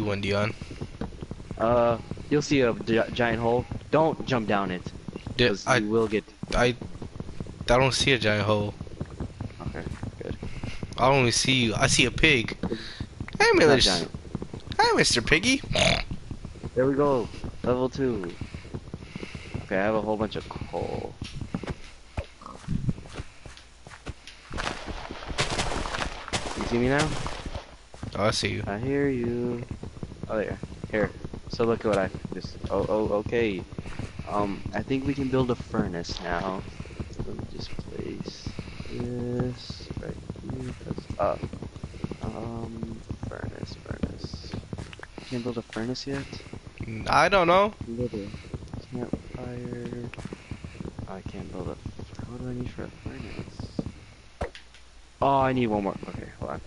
you one, Dion. Uh, you'll see a gi- giant hole. Don't jump down it, I, you will get. I, I don't see a giant hole. Okay, good. I don't even see you. I see a pig. Hey, Miller. Hi, Mr. Piggy. There we go. Level two. Okay, I have a whole bunch of coal. You see me now? Oh, I see you. I hear you. Oh, there. Here. So look at what I just. Oh, oh, okay. Um, I think we can build a furnace now. Let me just place this right here. That's up. Um, furnace, furnace. Can't build a furnace yet. I don't know. A campfire. Oh, I can't build a. What do I need for a furnace? Oh, I need one more. Okay, hold on.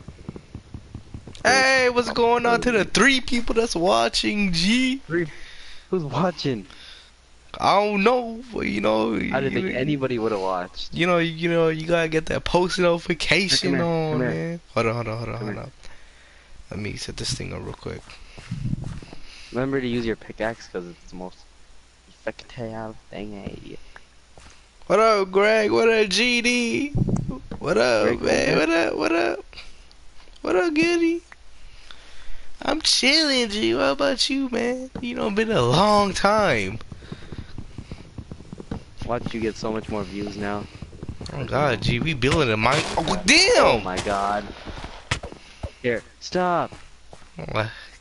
Hey, what's going on to the three people that's watching, G? Three. Who's watching? I don't know, but you know, I didn't think anybody would have watched. you know, you know, you gotta get that post notification on, come here. man. Hold on, hold on, hold on, Come hold on. Let me set this thing up real quick. Remember to use your pickaxe because it's the most effective thing. What up, Greg? What up, GD? What up, Greg, man? what What up? What up? What up, Goody? I'm chilling, G. What about you, man? You know, been a long time. Watch you get so much more views now. Oh God, G, we building a mine. Oh damn! Oh my god. Here, stop.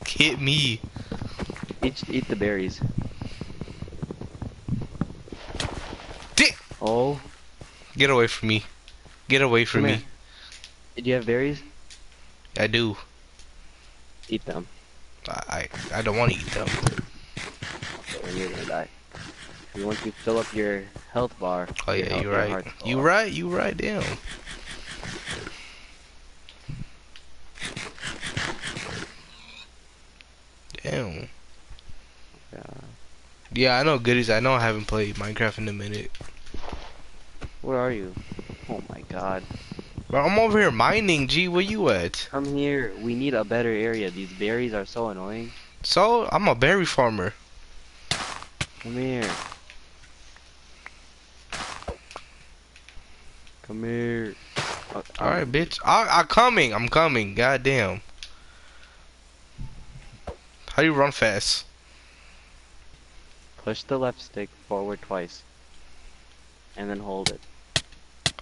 Hit me. Eat, eat the berries. Di- Oh, Get away from me. Get away from Come me. here. did you have berries? I do. Eat them. I I, don't want to eat them. Okay, and you're gonna die. 'Cause Once you fill up your health bar. Oh yeah, you're right. You right. You right. Damn. Damn. Yeah. Yeah, I know goodies. I know I haven't played Minecraft in a minute. Where are you? Oh my god. Bro, I'm over here mining. G, where you at? Come here. We need a better area. These berries are so annoying. So I'm a berry farmer. Come here. Come here. Uh, um, All right, bitch. I I coming. I'm coming. God damn. How do you run fast? Push the left stick forward twice. And then hold it.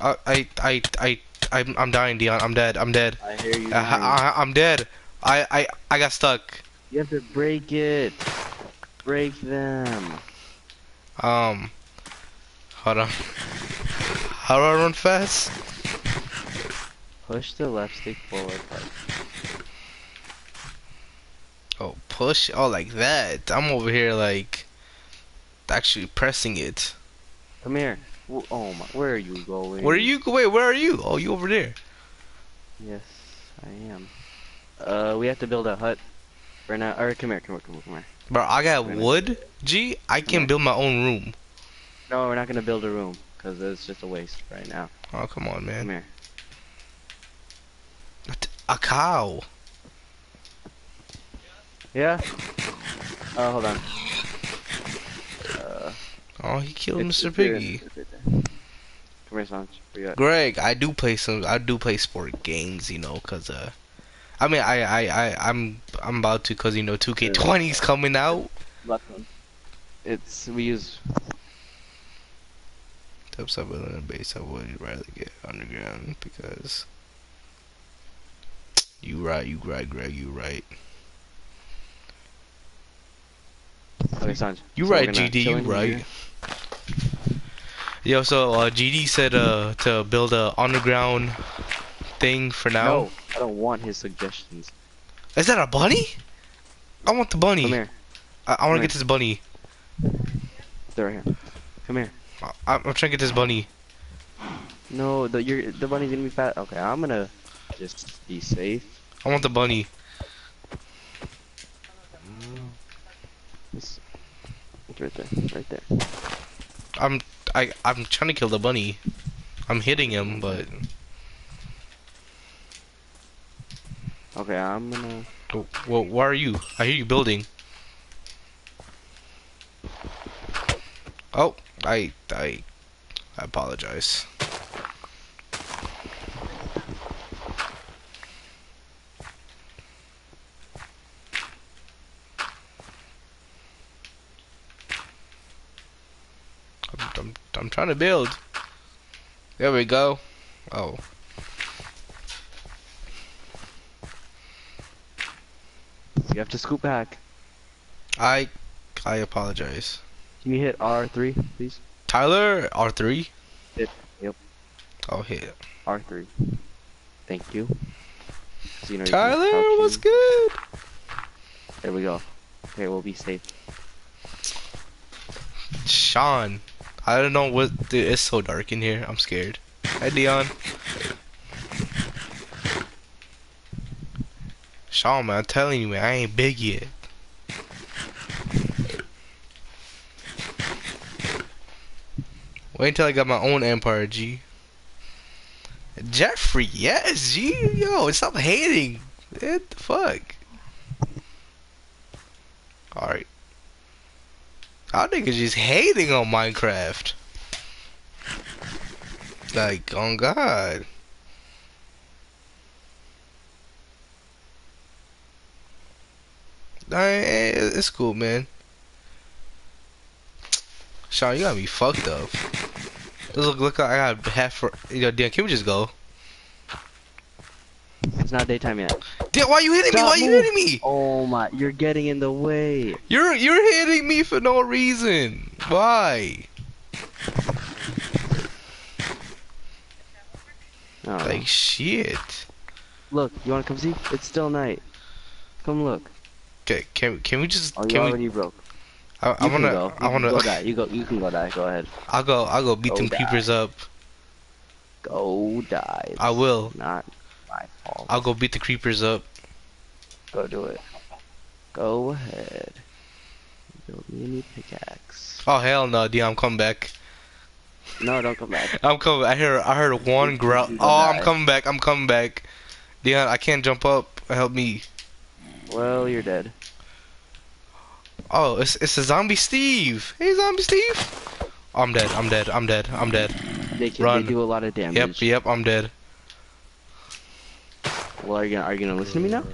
I I I I I'm, I'm dying, Dion. I'm dead. I'm dead. I hear you. I, I, I'm dead. I, I I got stuck. You have to break it. Break them. Um. Hold on. How do I run fast? Push the left stick forward. Oh, push. Oh, like that. I'm over here like actually pressing it. Come here. Wh- Oh my, where are you going? Where are you? Wait, where are you? Oh, you over there. Yes, I am. Uh, we have to build a hut. Right now, or come here, come here, come here, come here. Bro, I got Wait a wood. G, I can build my own room. No, we're not gonna build a room because it's just a waste right now. Oh, come on, man. Come man. here. A cow. Yeah. Oh, hold on. Oh, he killed it's- Mr. it's Piggy. it's right. Come here, Sanj. Where you at? Greg, I do play some. I do play sport games, you know, cause uh, I mean, I, I, I, I'm, I'm about to, cause you know, 2K20 is coming out. It's we use. Top in the base, I would rather get underground because you right, you right, Greg, you right. Okay, Sanj. You So right, GD, you right. here. Yo, so uh, GD said uh to build a underground thing for now. No, I don't want his suggestions. Is that a bunny? I want the bunny. Come here. I, I want to get this bunny. They're right here. Come here. I, I'm trying to get this bunny. No, the you're, the bunny's gonna be fat. Okay, I'm gonna just be safe. I want the bunny. It's, it's right there, right there. I'm I I'm trying to kill the bunny. I'm hitting him, but Okay, I'm gonna. Oh, well, where are you? I hear you building. Oh, I, I, I apologize. I'm, I'm, trying to build. There we go. Oh. You have to scoot back. I, I apologize. Can you hit R3, please? Tyler, R3? Hit. Yep. Oh, hit. R3. Thank you. So, you know, Tyler, crouch what's good? There we go. Okay, we'll be safe. Sean. I don't know what. Dude, it's so dark in here. I'm scared. Hi, Dion. Sean, man, I'm telling you, man, I ain't big yet. Wait until I got my own empire, G. Jeffrey, yes, G. Yo, stop hating. What the fuck? Alright. Y'all niggas just hating on Minecraft. Like, on God. Eh, It's cool, man. Sean, you got me fucked up. This look, look like I got half for. Yo, Dan, can we just go? It's not daytime yet. Why you hitting me? Stop Why you hitting me? Oh my, you're getting in the way. You're you're hitting me for no reason. Why? Oh. Like shit. look, you wanna come see? It's still night. Come look. Okay, can can we just Oh, you can we? broke. I, I wanna go. You I can wanna go die. You go. You can go die. Go ahead. I'll go I'll go beat Go them die. creepers up. Go die. It's I will. Not my fault. I'll go beat the creepers up. Go do it. Go ahead. Build me a new pickaxe. Oh hell no, Dion, I'm coming back. No, don't come back. I'm coming. I heard I heard one growl. Oh, gonna I'm coming back. I'm coming back. Dion, I can't jump up. Help me. Well, you're dead. Oh, it's it's a zombie Steve. Hey, zombie Steve. I'm dead. I'm dead. I'm dead. I'm dead. They can Run. they do a lot of damage. Yep. Yep. I'm dead. Well, are you gonna are you gonna listen to me now?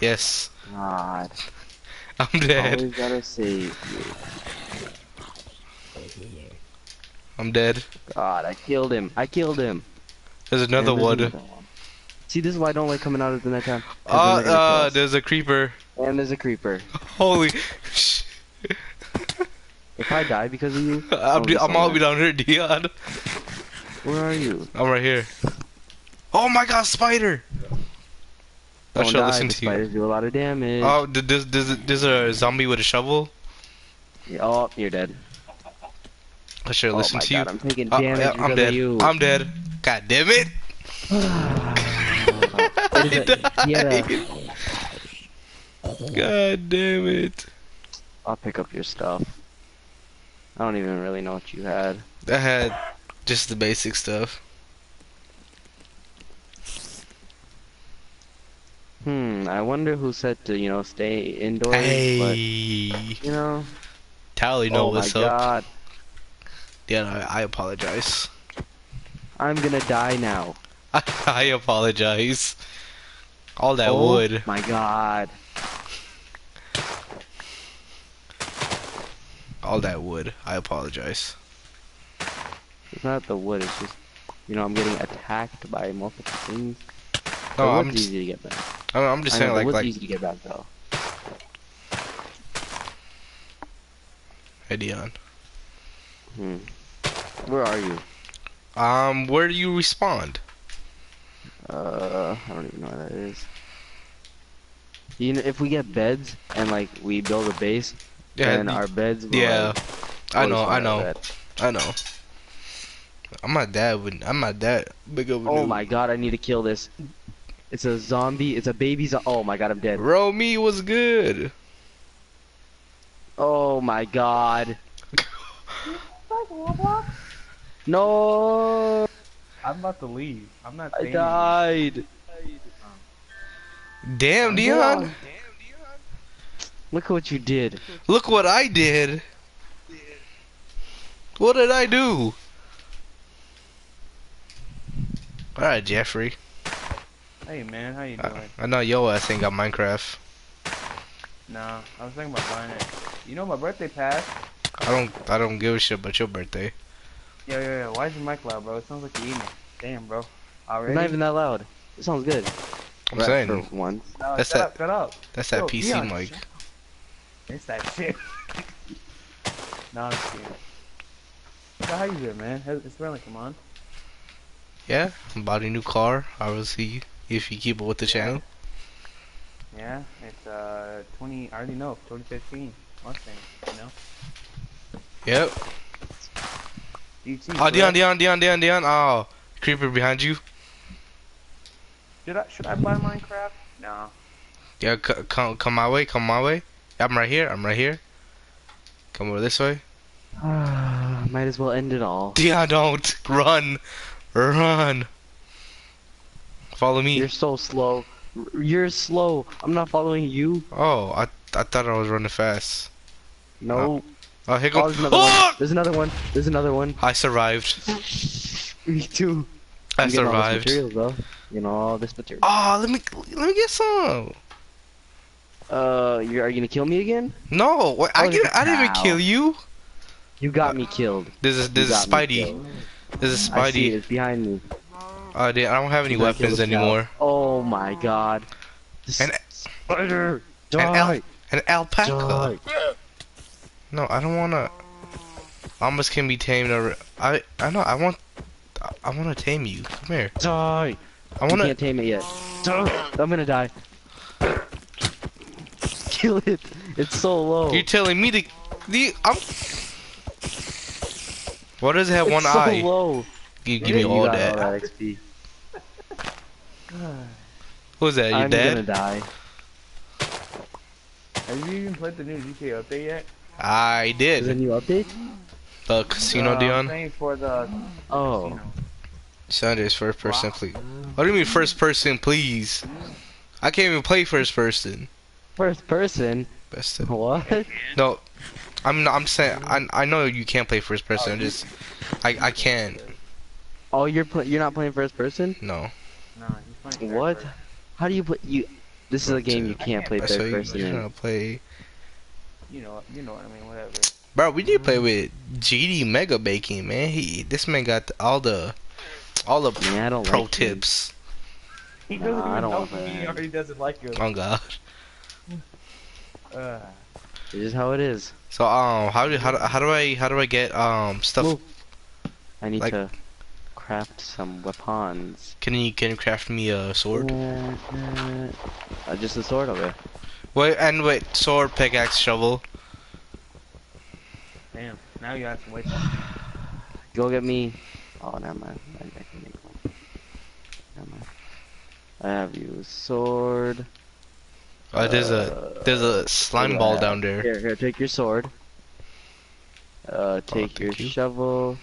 Yes. God, I'm dead. always gotta save you. I'm dead. God, I killed him. I killed him. There's another there's one. another one. See, this is why I don't like coming out at the nighttime. then Oh, they're uh, there's a creeper. and there's a creeper. Holy. If I die because of you, I'm, be I'm all be down here, Dion. where are you? I'm right here. Oh my God, spider! I should die. listen to you. spiders do a lot of damage. Oh, there's, there's, there's a zombie with a shovel. Yeah, oh, you're dead. I should oh listen my to God, you. I'm taking Uh, damage yeah, I'm dead. you. I'm dead. God damn it! What is it? I He had a- died. God damn it! I'll pick up your stuff. I don't even really know what you had. I had just the basic stuff. Hmm, I wonder who said to, you know, stay indoors, Hey, but, you know, Tally, know oh my what's up? god, Yeah, no, I, I apologize. I'm gonna die now. I, apologize. All that oh wood. my god. All that wood. I apologize. It's not the wood, it's just, you know, I'm getting attacked by multiple things. No, I'm just, easy to get back. I'm, I'm just I saying, know, like, like, easy to get back though. hey, Dion. Hmm. Where are you? Um, where do you respond? Uh, I don't even know where that is. You know, if we get beds and like we build a base, Yeah, our beds. Will, yeah, like, I know, I know, I know. I'm not that. I'm not that big of a. Oh noob. my god, I need to kill this. It's a zombie. It's a baby zo- Oh my god, I'm dead. Bro, me was good. Oh my god. No, I'm about to leave. I'm not I died. Damn, Dion. Look what you did. Look what I did. What did I do? Alright, Jeffrey. Hey man, how you I, doing? I know yo ass ain't got Minecraft. Nah, I was thinking about buying it. You know my birthday passed. I don't I don't give a shit about your birthday. Yo, yo, yo, why is your mic loud, bro? It sounds like you're eating it. Damn, bro. It's Already? not even that loud. It sounds good. I'm Right, saying For once. No, That's shut that- up, shut up. that's that Yo, PC Dion, mic. It's that shit. no, I'm just kidding. So how you doing, man? How's- It's really come on. Yeah, I'm bought a new car. Obviously, if you keep up with the channel. Yeah, it's uh 20. I already know 2015 Mustang. You know. Yep. DT. Oh, Dion. Dion, Dion, Dion, Dion. Oh, creeper behind you. Should I should I buy Minecraft? No. Yeah, c- come come my way, come my way. I'm right here. I'm right here. Come over this way. Might as well end it all. Dion, don't run, run. Follow me. You're so slow. You're slow. I'm not following you. Oh, I I thought I was running fast. No. Oh, here Oh, goes. there's another Oh! one. There's another one. There's another one. I survived. Me too. I I'm getting all this material, bro. You know all this material. Oh, let me let me get some. Uh, you're, you gonna kill me again? No, I Oh, get, I didn't even kill you. You got me killed. This is this You is got me Spidey. killed. This is I see it. Spidey. It's behind me. Uh, oh, dude, I don't have any You gotta kill weapons anymore. Oh my god. This An- spider. an al- Die. An alpaca. Die. No, I don't wanna. Almost can be tamed. Or I I know I want. I, I wanna tame you. Come here. Die. I wanna. can't tame it yet. Die. I'm gonna die. Kill it. It's so low. You're telling me to. The I'm. Why does it have it's one so eye? low. You give Yeah, me all that. all that XP. Who's that? Your I'm dad? gonna die. Have you even played the new GTA update yet? I Is there a new update? The casino, Uh, I'm Dion. saying for the Oh. casino. Sunday's first person, please. What do you mean first person, please? I can't even play first person. First person? Best of- What? No, I'm not, I'm saying I I know you can't play first person. I'm just I I can't. Oh, you're pl- you're not playing first person? No. No, he's playing third What? person. How do you play? You. This is a game you can't play That's why third you person you in. know play. You know, you know what I mean. Whatever. Bro, we need to play with GD Mega Baking, man. He this man got all the all the Yeah, I don't pro like tips. He Nah, doesn't I even don't know want me. He already doesn't like you. Oh god. Uh, It's how it is. So um, how do how, do- how do I how do I get um stuff? Move. I need Like- to craft some weapons. Can you can you craft me a sword? Uh, uh, uh, just a sword over. Wait and wait, sword, pickaxe, shovel. damn. Now you have to wait. Go get me. Oh, never mind. I, I can make one. Never mind. I have you a sword. Uh, there's a there's a slime what ball down there. Here, here, take your sword. Uh, take your you. shovel.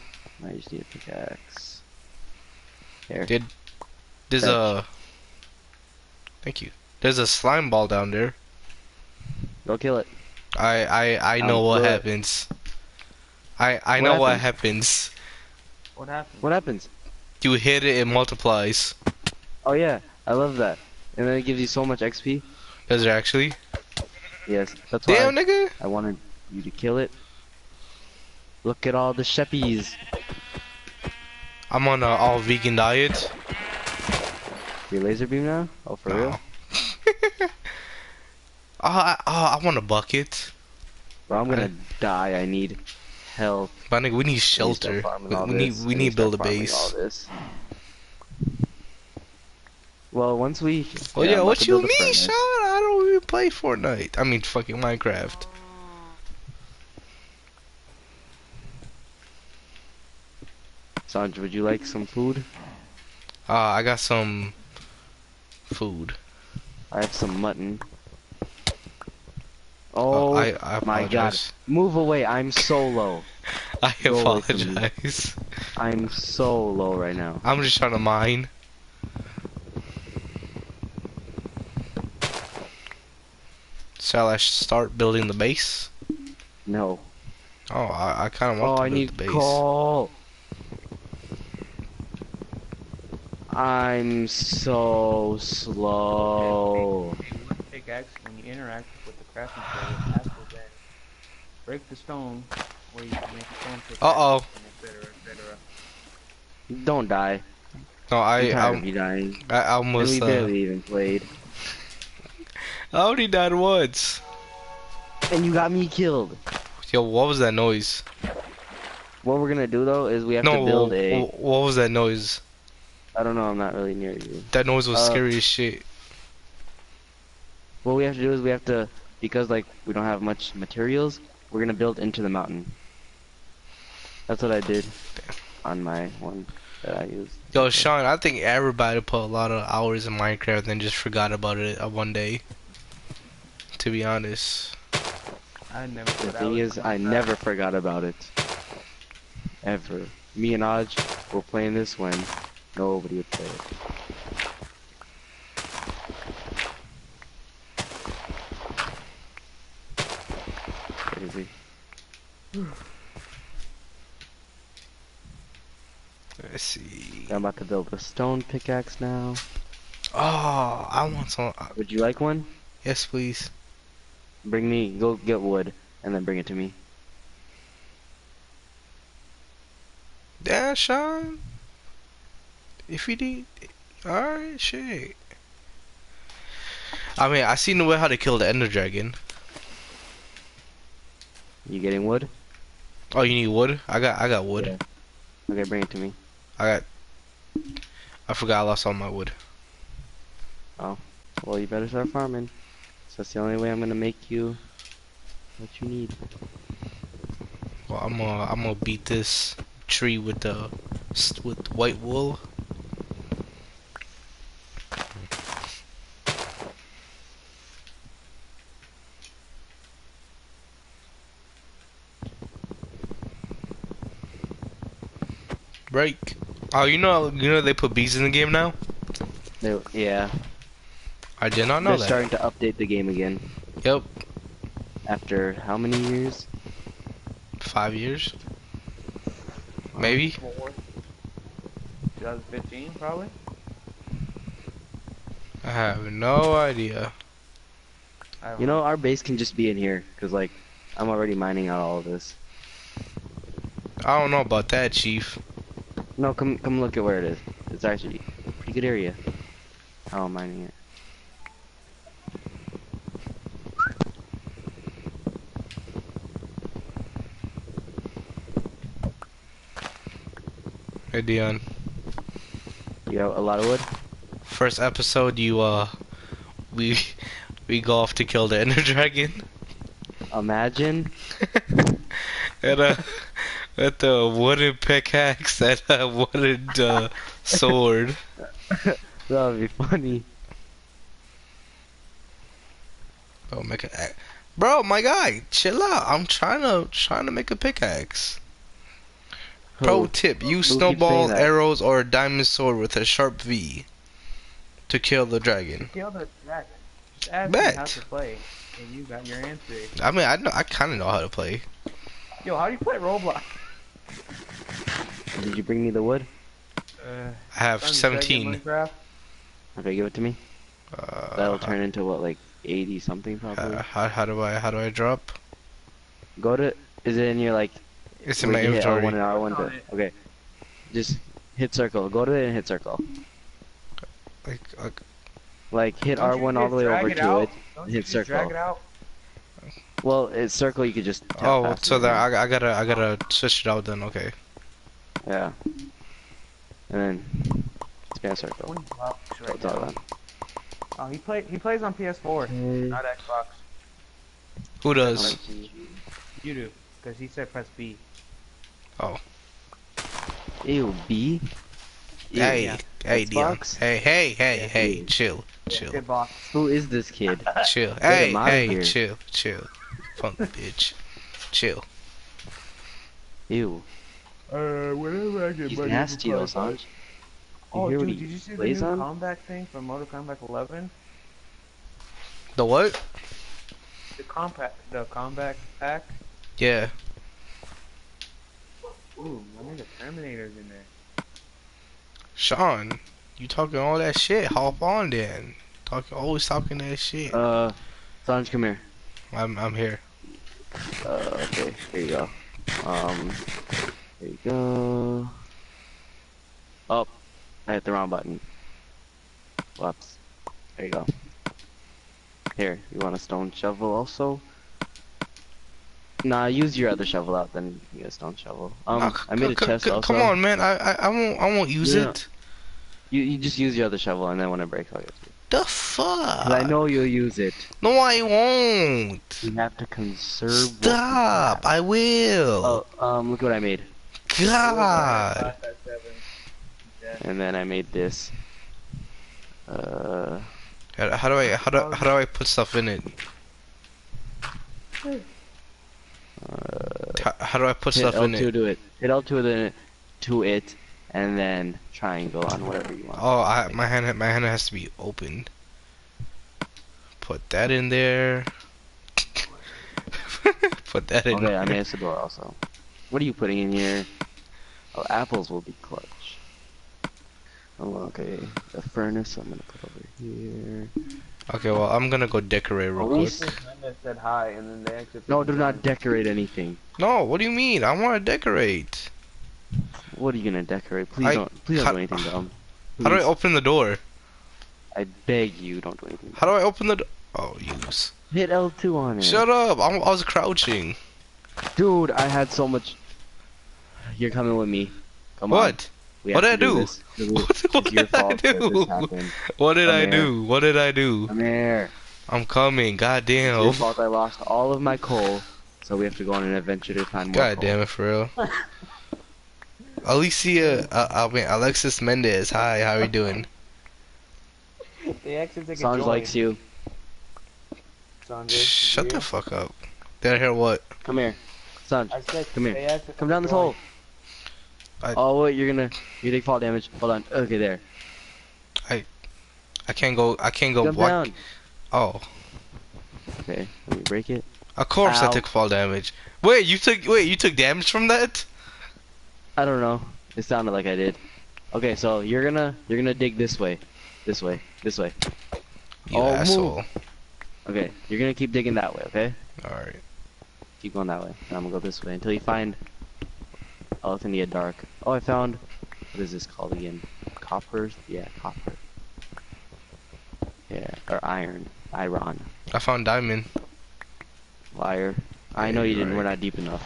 I just need a pickaxe. Here. Did there's Fetch. a thank you. There's a slime ball down there. Go kill it. I I I know I'll what do it. happens. I I What know what happens? happens. What happened? What happens? You hit it, it multiplies. Oh yeah, I love that. And then it gives you so much XP. Does it actually? Yes, that's why Damn, nigga. I wanted you to kill it. Look at all the sheppies. I'm on a all vegan diet. Your laser beam now? Oh, for No. real? oh, I, oh, I want a bucket. Bro, I'm gonna die. I need help. But nigga, we need I need to start shelter. We, we need we need to build a base. Well, once we. Oh, well, I'm yeah, what you mean. Sean? I don't even play Fortnite. I mean, fucking Minecraft. Sandra, would you like some food? Uh, I got some food. I have some mutton. Uh, Oh I, I my god. Move away, I'm so low. I Go away from me. apologize. I'm so low right now. I'm just trying to mine. Shall I start building the base? No. Oh, I, I kind of Oh, want to I build need the base. coal. I'm so slow. A wood pickaxe, when you interact with the crafting table, it has break the stone where you can make a stone pickaxe. Uh-oh. and et cetera, et cetera. Don't die. No, I I'm tired of you dying. I And almost we uh, barely even played. I only died once. And you got me killed. Yo, what was that noise? What we're gonna do though is we have no, to build a. wh- what was that noise? I don't know. I'm not really near you. That noise was Uh, scary as shit. What we have to do is we have to because like we don't have much materials. We're gonna build into the mountain. That's what I did on my one that I used. Yo, Sean, I think everybody put a lot of hours in Minecraft and then just forgot about it one day. To be honest. I never The thing is, I Minecraft. never forgot about it. Ever. Me and Aj were playing this when nobody would play it. Crazy. Let's see. I'm about to build a stone pickaxe now. Oh, I want some. uh, Would you like one? Yes, please. Bring me, go get wood, and then bring it to me. Yeah, Sean. If you need, alright, shit. I mean, I seen the way how to kill the Ender Dragon. You getting wood? Oh, you need wood? I got, I got wood. Yeah. Okay, bring it to me. I got. I forgot I lost all my wood. Oh, well, you better start farming. So that's the only way I'm gonna make you what you need. Well, I'm gonna, I'm gonna beat this tree with the, with white wool. Break. Oh, you know, you know they put bees in the game now. They, yeah, I did not know they're that. starting to update the game again. Yep, After how many years? five years, maybe. Four. 2015, probably. I have no idea. You know, our base can just be in here, cause like I'm already mining out all of this. I don't know about that, Chief. No, come come look at where it is. It's actually a pretty good area. How I'm mining it. Hey, Dion. You got a lot of wood. First episode, you uh, we we go off to kill the Ender Dragon. Imagine. and uh, with the wooden pickaxe and a wooden uh, sword. That would be funny. Oh, make a, bro, my guy, chill out. I'm trying to trying to make a pickaxe. Pro Who? tip: use keeps snowball, arrows, or a diamond sword with a sharp V to kill the dragon. Kill the dragon. Ask Bet. how to play, and you got your answer. I mean, I know I kind of know how to play. Yo, how do you play Roblox? Did you bring me the wood? Uh, I have on your second 17. Minecraft? Okay, give it to me. Uh, That'll turn into what, like 80 something probably. uh, how, how do I how do I drop? Go to. Is it in your like? It's in my inventory. R1 and R1 to, okay. Just hit circle. Go to it and hit circle. Like, like, Like hit Don't R1 all the way over it to out? it. Don't hit you just drag circle. It out? Well, it's circle. You could just. Oh, past so it, that? I, I gotta I gotta switch it out then. Okay. Yeah. And then spam circle. Twenty right all done. Oh, he play he plays on PS4, not Xbox. Who does? You do, because he said press B. Oh. Ew, B. Ew. Hey, yeah. hey, Dion. Xbox? Hey, hey, hey, Yeah, hey, chill, chill, Good box. Who is this kid? chill. Hey, hey, here. chill, chill. Funk bitch. Chill. Ew. Uh, whenever I get He's nasty, Osage. You Oh, dude, did you see the new on? combat thing from Mortal Kombat 11? The what? the compact, the compact pack. Yeah. Ooh, I need the Terminator's in there. Sean, you talking all that shit? Hop on then. Talking, always talking that shit. Uh, Sanj, come here. I'm, I'm here. Uh, okay, here you go. Um, here you go. Oh, I hit the wrong button. Whoops. There you go. Here, you want a stone shovel also? Nah, use your other shovel out, then you get a stone shovel. Um, I made a chest also. Come on, man. I, I, I won't, I won't use Yeah. it. You, you just use your other shovel, and then when it breaks, I'll get you. The fuck? I know you'll use it. No, I won't. You have to conserve. Stop. I will. Oh, um, look what I made. God. Five, five, seven. Yeah. And then I made this. Uh, How, how do I, how do, how do I put stuff in it? uh, How, how do I put hit stuff in L2 it? to it. Hit L2 to it, to it, and then triangle on whatever you want. Oh, I, my hand, my hand has to be open. Put that in there. put that in Okay, I there. made us a door also. What are you putting in here? Oh, apples will be clutch. Oh, okay. The furnace I'm gonna put over here. Okay, well, I'm gonna go decorate real Oh, quick. said hi, and then they actually. No, do not decorate anything. No, what do you mean? I want to decorate. What are you gonna decorate? Please I- don't. Please don't do anything dumb. How do I open the door? I beg you, don't do anything. How do I open the door? Oh, use. Hit L2 on it. Shut up! I'm, I was crouching. Dude, I had so much. You're coming with me. Come on. What? What did I do? What, what did I fault that this do? What did Come I here. do? What did I do? Come here. I'm coming. God It's your damn. fault I lost all of my coal, so we have to go on an adventure to find more God damn it, for real. Alicia, uh, I mean Alexis Mendez. Hi, how are you doing? They actually take Sanj likes you. Sanjay, Shut the you? fuck up. Did I hear what? Come here. Sanj, Come here. come down this hole. I- Oh wait, you're gonna you take fall damage. Hold on. Okay, there. I I can't go. I can't go. Jump What? down. Oh, Okay, let me break it. of course I took fall damage. Wait, you took. Wait, you took damage from that? I don't know. It sounded like I did. Okay, so you're gonna you're gonna dig this way, this way, this way. You Oh, move. asshole. Okay, you're gonna keep digging that way. Okay, All right. keep going that way. And I'm gonna go this way until you find. Oh, it's gonna get dark. Oh, I found. What is this called again? Copper? Yeah, copper. Yeah, or iron. Iron. I found diamond. Liar. I know you didn't. We're not deep enough.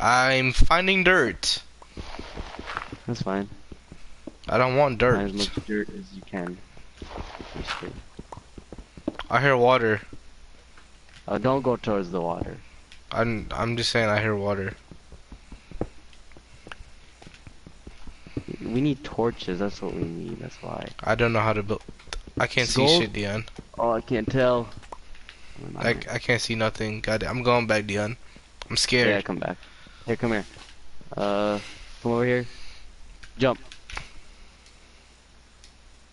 I'm finding dirt. That's fine. I don't want dirt. Find as much dirt as you can. I hear water. Uh, don't go towards the water. I'm. I'm just saying. I hear water. We need torches. That's what we need. That's why. I don't know how to build. I can't see shit, Dion. Oh, I can't tell. I, I can't see nothing. God, I'm going back, Dion. I'm scared. Yeah, come back. Here, come here. Uh, come over here. Jump.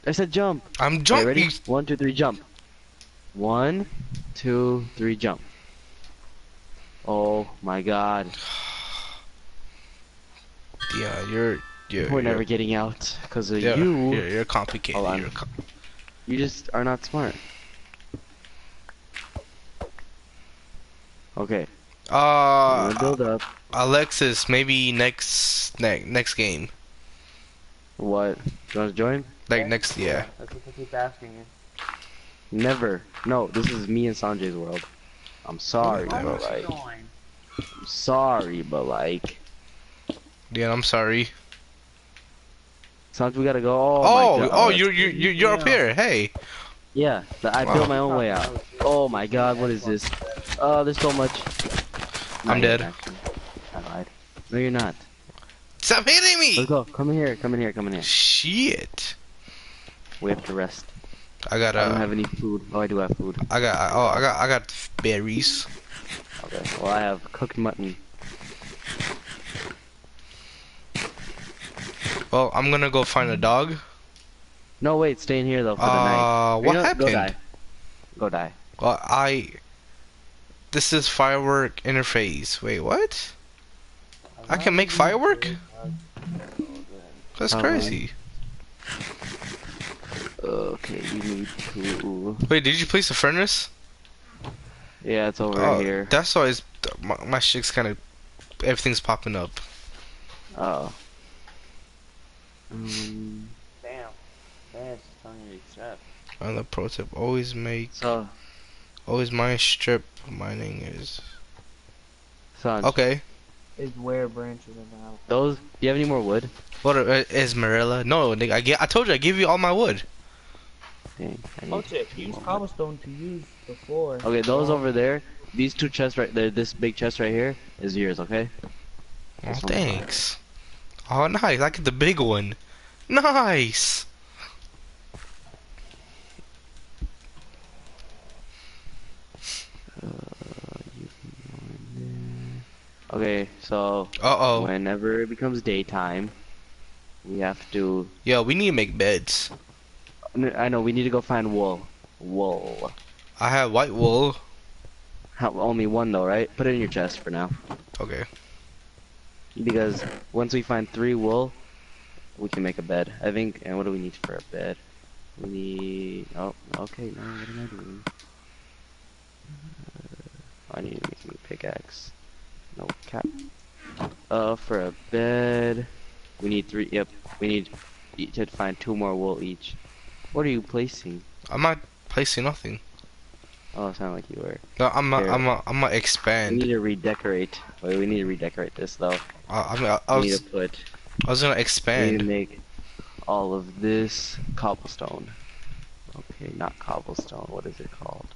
I said jump. I'm Okay, jumping. ready? One, two, three, jump. One, two, three, jump. Oh my god. Yeah, you're. you're We're you're, never getting out because of you're, you. You're, you're complicated. You're com- You just are not smart. Okay, uh, build up. Alexis, maybe next next next game. What? You want to join? Like Yeah. next, yeah. That's what I keep asking you. Never. No, this is me and Sanjay's world. I'm sorry, Why but don't like, I'm sorry, but like, Dion, I'm sorry. Sanjay, we gotta go. Oh, Oh, my oh, you're you're you're, you're up here. Hey. Yeah, th- I Wow. built my own way out. Oh my God, what is this? Oh, there's so much. I'm dead. actually. No, you're not. Stop hitting me. Let's go. Come in here. Come in here. Come in here. Shit. We have to rest. I got I don't uh, have any food. Oh, I do have food. I got oh, I got I got berries. Okay. Well, I have cooked mutton. Well, I'm gonna go find a dog. No, wait. Stay in here though for the night. Uh, Or you what know Go happened? die. Go die. Well, I. This is firework interface. Wait, what? I can make firework? That's crazy. Okay, you need to. Wait, did you place the furnace? Yeah, it's over Oh, here. that's why it's, my, my shit's kind of everything's popping up. Oh. Um. Damn. That's accept. On the pro tip, always make, So, always mine strip mining is son, okay. It's where branches are now. those. Do you have any more wood? What are, uh, is Marilla? No, nigga, I get. I told you I give you all my wood. Dang, I need Oh, shit. Use cobblestone to use before. Okay, those over there. These two chests right there. This big chest right here is yours. Okay. Oh, thanks. Oh, nice. I get the big one. Nice. Uh, you can go in there. Okay, so Uh oh. whenever it becomes daytime, we have to. Yo, we need to make beds. I know we need to go find wool. Wool. I have white wool. How, only one though, right? Put it in your chest for now. Okay. Because once we find three wool, we can make a bed. I think. And what do we need for a bed? We need. Oh, okay. Now what am I doing? Uh, I need to make a pickaxe. No cap. Uh, for a bed, we need three. Yep, we need to find two more wool each. What are you placing? I'm not placing nothing. Oh, it sounded like you were. No, I'm not. Here. I'm not. I'm not We expand. need to redecorate. Wait, we need to redecorate this though. I, I mean, I, I we need was. to put. I was gonna expand. We need to expand. make all of this cobblestone. Okay, not cobblestone. What is it called?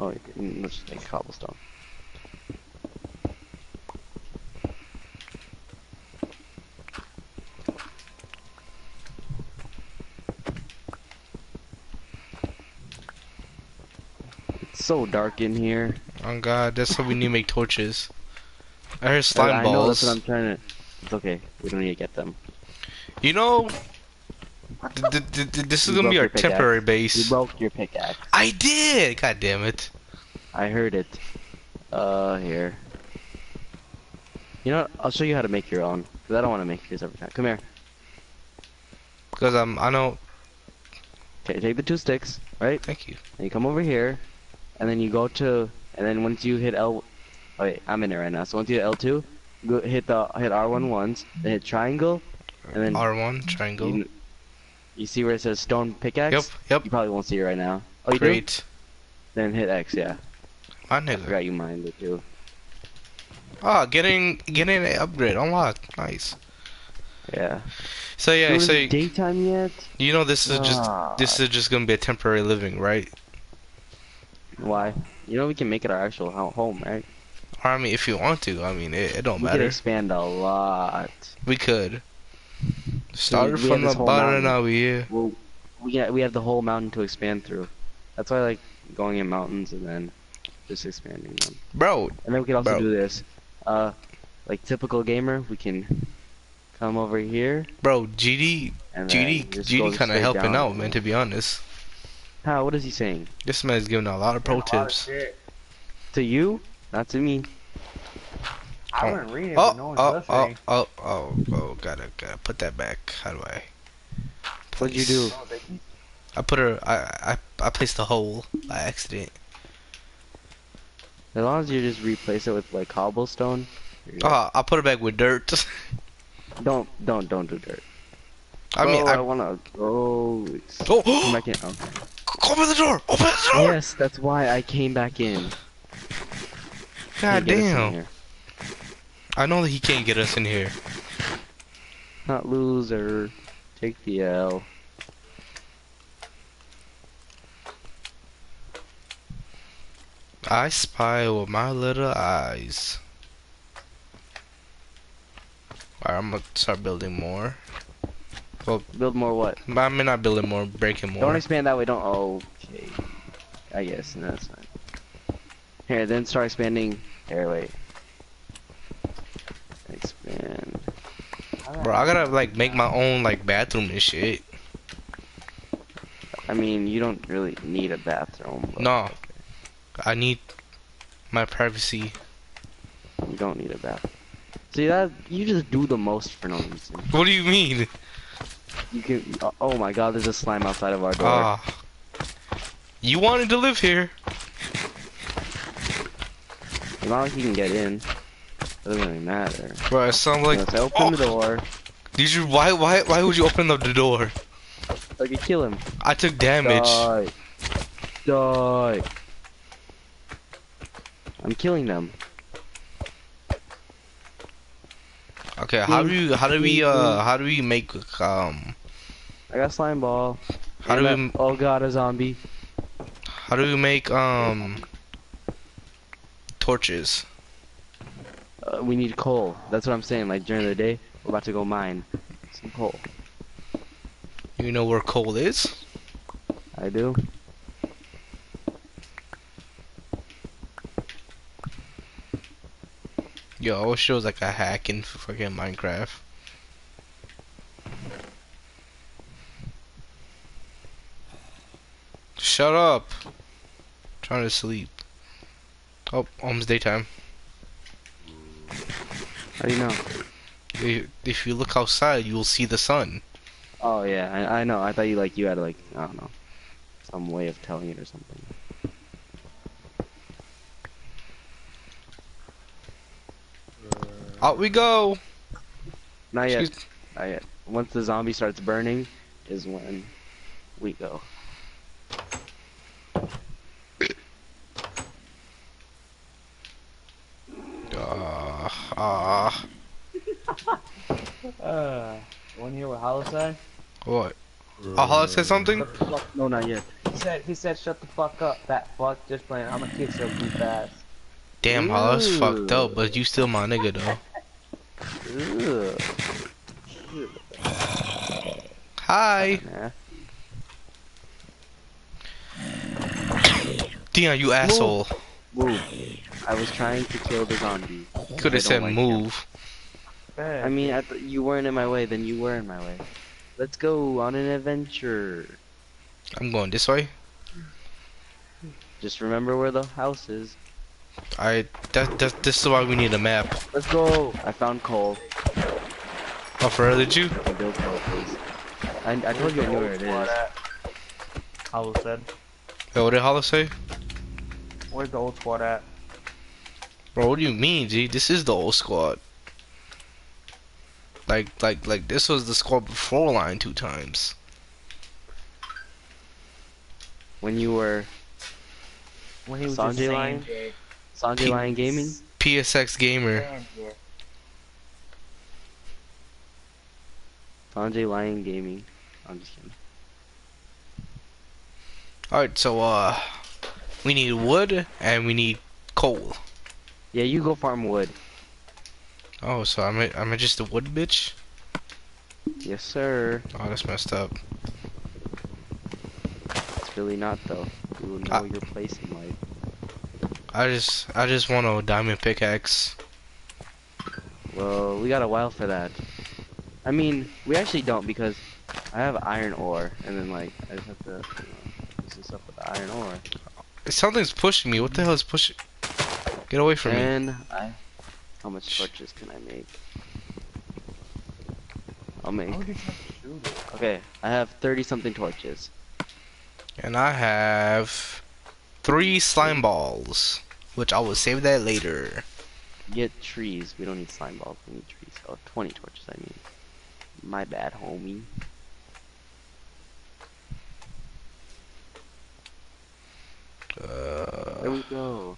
Oh, let's just make cobblestone. It's so dark in here. Oh God, that's why we need to make torches. I heard I- slime I know that's what I'm trying to. It's okay. We don't need to get them. You know, th- th- th- th- this is gonna be our temporary You base. broke your pickaxe. I did. God damn it. I heard it. Uh, here. You know, what? I'll show you how to make your own. Cause I don't want to make yours every time. Come here. Cause I'm. I know. Okay, take the two sticks, right? Thank you. And you come over here, and then you go to, and then once you hit L, oh wait, I'm in it right now. So once you hit L2, go hit the hit R1 once, then hit triangle, and then R1 triangle. you, you see where it says stone pickaxe. Yep. Yep. You probably won't see it right now. Oh, you do? Great. Then hit X. Yeah. My I nigga. forgot you mined it too. Ah, getting getting an upgrade unlocked. Nice. Yeah. So yeah, so is it daytime yet? you know this is just Ah. this is just gonna be a temporary living, right? Why? You know we can make it our actual home, right? I mean, if you want to, I mean, it, it don't We matter. expand a lot. We could. Started we have from the whole bottom, mountain. now we here. Well, we got, we have the whole mountain to expand through. That's why I like going in mountains and then just expanding them. Bro, And then we can also Bro. do this. Uh, like typical gamer, we can come over here bro, GD, and GD, GD kind of helping down. out, man. To be honest, How? What is he saying? this man's giving a lot of pro tips. To you? Not to me. I Oh. wasn't reading, Oh, but no one's oh, listening. oh, oh, oh, oh, gotta, gotta put that back. How do I? What'd you do? I put her. I, I, I placed a hole by accident. As long as you just replace it with like cobblestone. you're good. Oh, I put it back with dirt. Don't don't don't do dirt. I mean, oh, I. I wanna go. Oh, Come back in. Okay. open the door! Open the door! Yes, that's why I came back in. God Can't get us in damn! I know that he can't get us in here. Not loser. Take the L. I spy with my little eyes. Alright, I'm gonna start building more. Well, Build more what? I mean, not building more, breaking more. Don't expand that way. Don't. Oh, Okay. I guess no, that's fine. Here, then start expanding. Here, wait. Expand. Bro, I gotta like make my own like bathroom and shit. I mean, you don't really need a bathroom. No. I need my privacy. You don't need a bath. See that you just do the most for no reason. What do you mean? You can. oh- Oh my God! There's a slime outside of our door. Ah. You wanted to live here. It's not like you can get in. It Doesn't really matter. Bro, it sounds like Let's open the Oh, door. Did you why why why would you open up the door? I you kill him. I took damage. Die. Die. I'm killing them. Okay, how do you how do we uh how do we make um I got slime ball. how do we a- Oh God, a zombie. how do we make um torches? Uh, we need coal. That's what I'm saying. Like during the day, we're about to go mine some coal. You know where coal is? I do. Yo, I wish it was like a hack in fucking Minecraft. Shut up. trying to sleep. Oh, almost daytime. How do you know? If, you look outside, you will see the sun. Oh yeah, I, I know. I thought you like you had like I don't know some way of telling it or something. Out we go. Not yet. Excuse- Not yet. Once the zombie starts burning, is when we go. Ah, ah. Uh, one here with Hollow say? What? Oh, Hollow said something? No, not yet. He said, he said, shut the fuck up, fat fuck. Just playing. I'm gonna kick your goof ass. Damn, Hollow's fucked up, but you still my nigga though. Hi. Nah. Dion, you asshole. Move. I was trying to kill the zombie. Could have said him. Move. Bad. I mean, I th- you weren't in my way, then you were in my way. Let's go on an adventure. I'm going this way. Just remember where the house is. I that, that this is why we need a map. Let's go. I found coal. Oh, for real, did you? I built coal, please. I, I told you I knew where it is. Hollow said. Yo, what did Hollow say? Where's the old squad at? Bro, what do you mean, G? This is the old squad. Like, like, like, this was the squad before line two times. When you were When he was Sanjay Lyon? Jay. Sanjay Lyon Gaming. PSX Gamer. Saying, Sanjay Lyon Gaming. I'm just kidding. Alright, so, uh, we need wood and we need coal. Yeah, you go farm wood. Oh, so I'm a, I'm a just a wood bitch? Yes, sir. Oh, that's messed up. It's really not though. You will know Ah. your place in life. I just, I just want a diamond pickaxe. Well, we got a while for that. I mean, we actually don't because I have iron ore, and then like I just have to you know, do some stuff with the iron ore. Something's pushing me. What the hell is pushing? Get away from me. And I, how much torches can I make? I'll make. How would you try to shoot it? Okay, I have thirty something torches. And I have three slime balls, which I will save that later. Get trees. We don't need slime balls. We need trees. Oh, 20 torches. I mean, my bad, homie. There Uh, we go.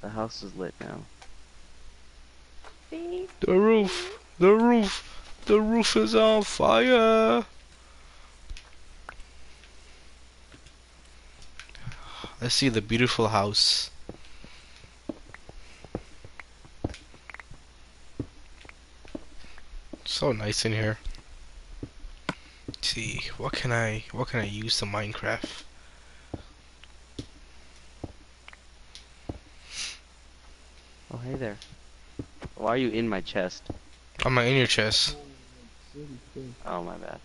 The house is lit now. The roof, the roof, the roof is on fire. Let's see the beautiful house. So nice in here. Let's see, what can I, what can I use to Minecraft? Oh, hey there. Why are you in my chest? I'm in your chest. Oh, my bad.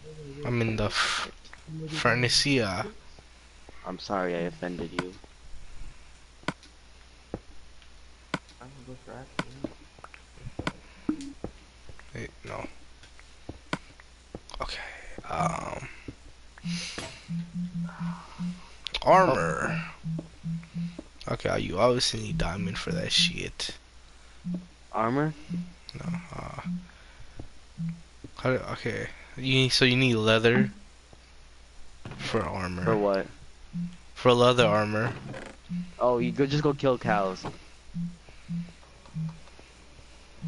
I'm in the Furnacia. I'm sorry I offended you. I'm gonna go for action. Wait, no. Okay. Um. Armor. Okay, you obviously need diamond for that shit. Armor? No. Uh. How do, okay. You so you need leather for armor. For what? For leather armor. Oh, you go just go kill cows.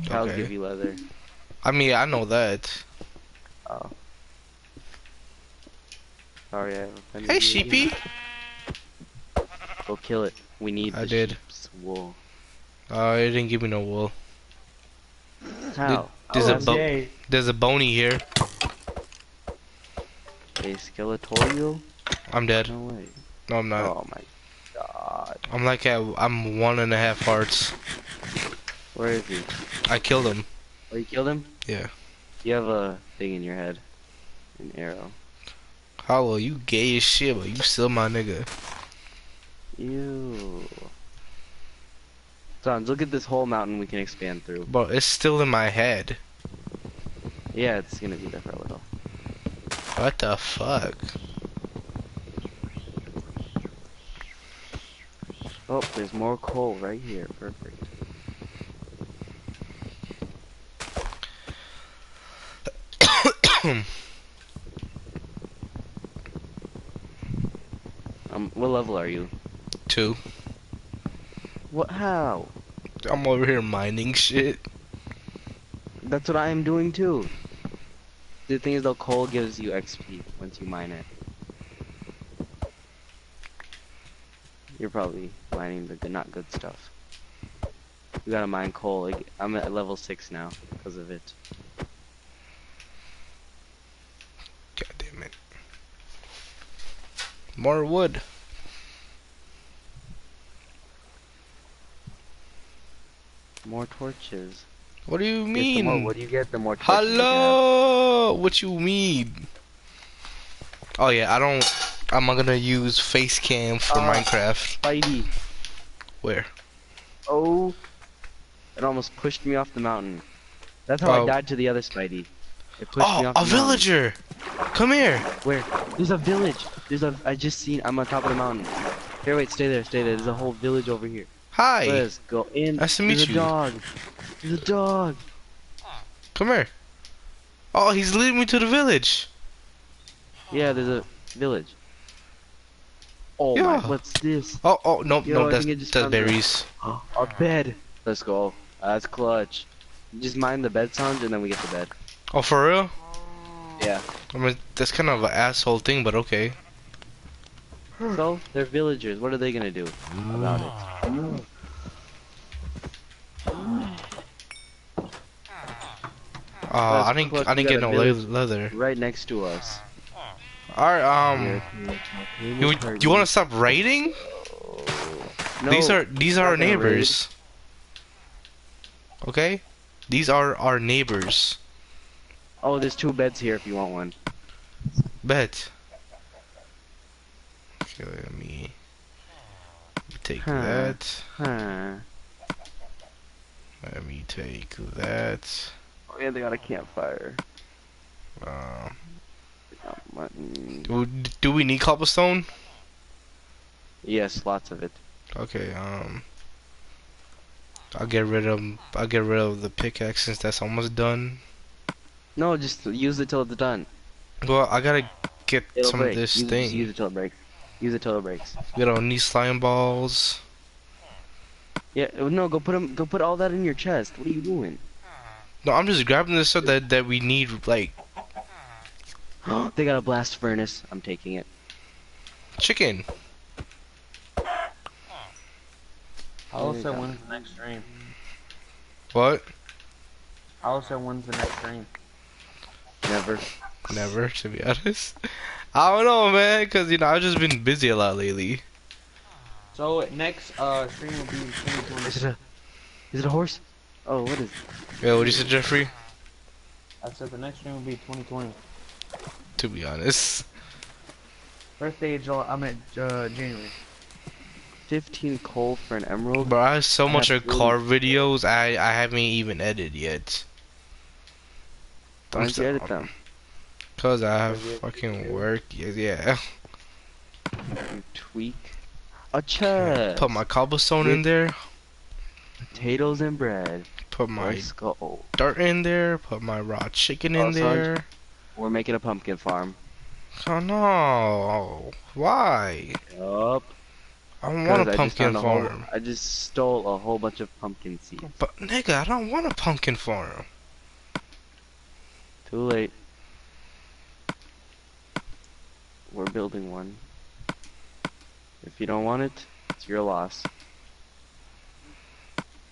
Cows Okay. give you leather. I mean, I know that. Oh. Sorry I Hey, sheepy. Go kill it. We need I did. wool. Uh, it didn't give me no wool. How? There's oh, a that's boat. gay. There's a bony here. A skeletorial? I'm dead. No way. No, I'm not. Oh my god. I'm like at I'm one and a half hearts. Where is he? I killed him. Oh, you killed him? Yeah. You have a thing in your head. An arrow. Hollow, you gay as shit, but you still my nigga. Ew. Sons, look at this whole mountain we can expand through. But it's still in my head. Yeah, it's gonna be there for a little. What the fuck? Oh, there's more coal right here. Perfect. Um, what level are you? Two. What? How? I'm over here mining shit. That's what I am doing too. The thing is though, coal gives you XP once you mine it. You're probably mining the good, not good stuff. You gotta mine coal. Like, I'm at level 6 now because of it. God damn it. More wood. More torches. What do you the more mean? wood you get, the more torches you have. Hello. What you mean? Oh yeah, I don't. I'm not gonna use face cam for Uh, Minecraft. Spidey. Where? Oh. It almost pushed me off the mountain. That's how Oh. I died to the other Spidey. It pushed me Oh, off a the mountain. villager! Come here. Where? There's a village. There's a. I just seen. I'm on top of the mountain. Here, wait. Stay there. Stay there. There's a whole village over here. Hi. Let's go in. Nice to meet a you. dog. The dog. Come here. Oh, he's leading me to the village. Yeah, there's a village. Oh Yeah. my. What's this? Oh, oh, no, Yo, no, that's, think I just that's the- berries. a bed. Let's go. Uh, that's clutch. Just mine the bed sounds and then we get the bed. Oh, for real? Yeah. I mean, that's kind of an asshole thing, but okay. So they're villagers. What are they gonna do about it? Uh, I didn't, clutch, I didn't get no a le- village. leather. Right next to us. Alright, um, Here, you, you want to stop raiding? No. These are, these are our not raid. neighbors. Okay? These are our neighbors. Oh, there's two beds here if you want one. Bet. Let me take Huh. that. Huh. Let me take that. Oh yeah, they got a campfire. Uh, got mutton. do, do we need cobblestone? Yes, lots of it. Okay, um, I'll get rid of I'll get rid of the pickaxe since that's almost done. No, just use it till it's done. Well, I gotta get It'll some break. of this use, thing. Just use it till it breaks. Use it till it breaks. We don't need slime balls. Yeah, uh, no, go put them. Go put all that in your chest. What are you doing? No, I'm just grabbing the stuff that that we need, like they got a blast furnace. I'm taking it. chicken. I will There say when's the next stream. What? I will say when's the next stream. Never. Never, to be honest. I don't know, man, cause you know I've just been busy a lot lately. So next uh stream will be in Is 2020. it a? Is it a horse? Oh, what is? Yeah, what did you say, Jeffrey? I said the next stream will be 2020. To be honest, Birthday of July. I'm at uh, January. 15 coal for an emerald. Bro, I have so I much have of car videos I I haven't even edited yet. Why don't you edit them? Cause I have fucking work. Yeah, yeah. You tweak. A chest. Put my cobblestone in there. Potatoes and bread. Put my dirt in there. Put my raw chicken in there. We're making a pumpkin farm. Oh no! Why? Yup. I don't want a I just pumpkin found a whole- farm. I just stole a whole bunch of pumpkin seeds. But nigga, I don't want a pumpkin farm. Too late. We're building one. If you don't want it, it's your loss.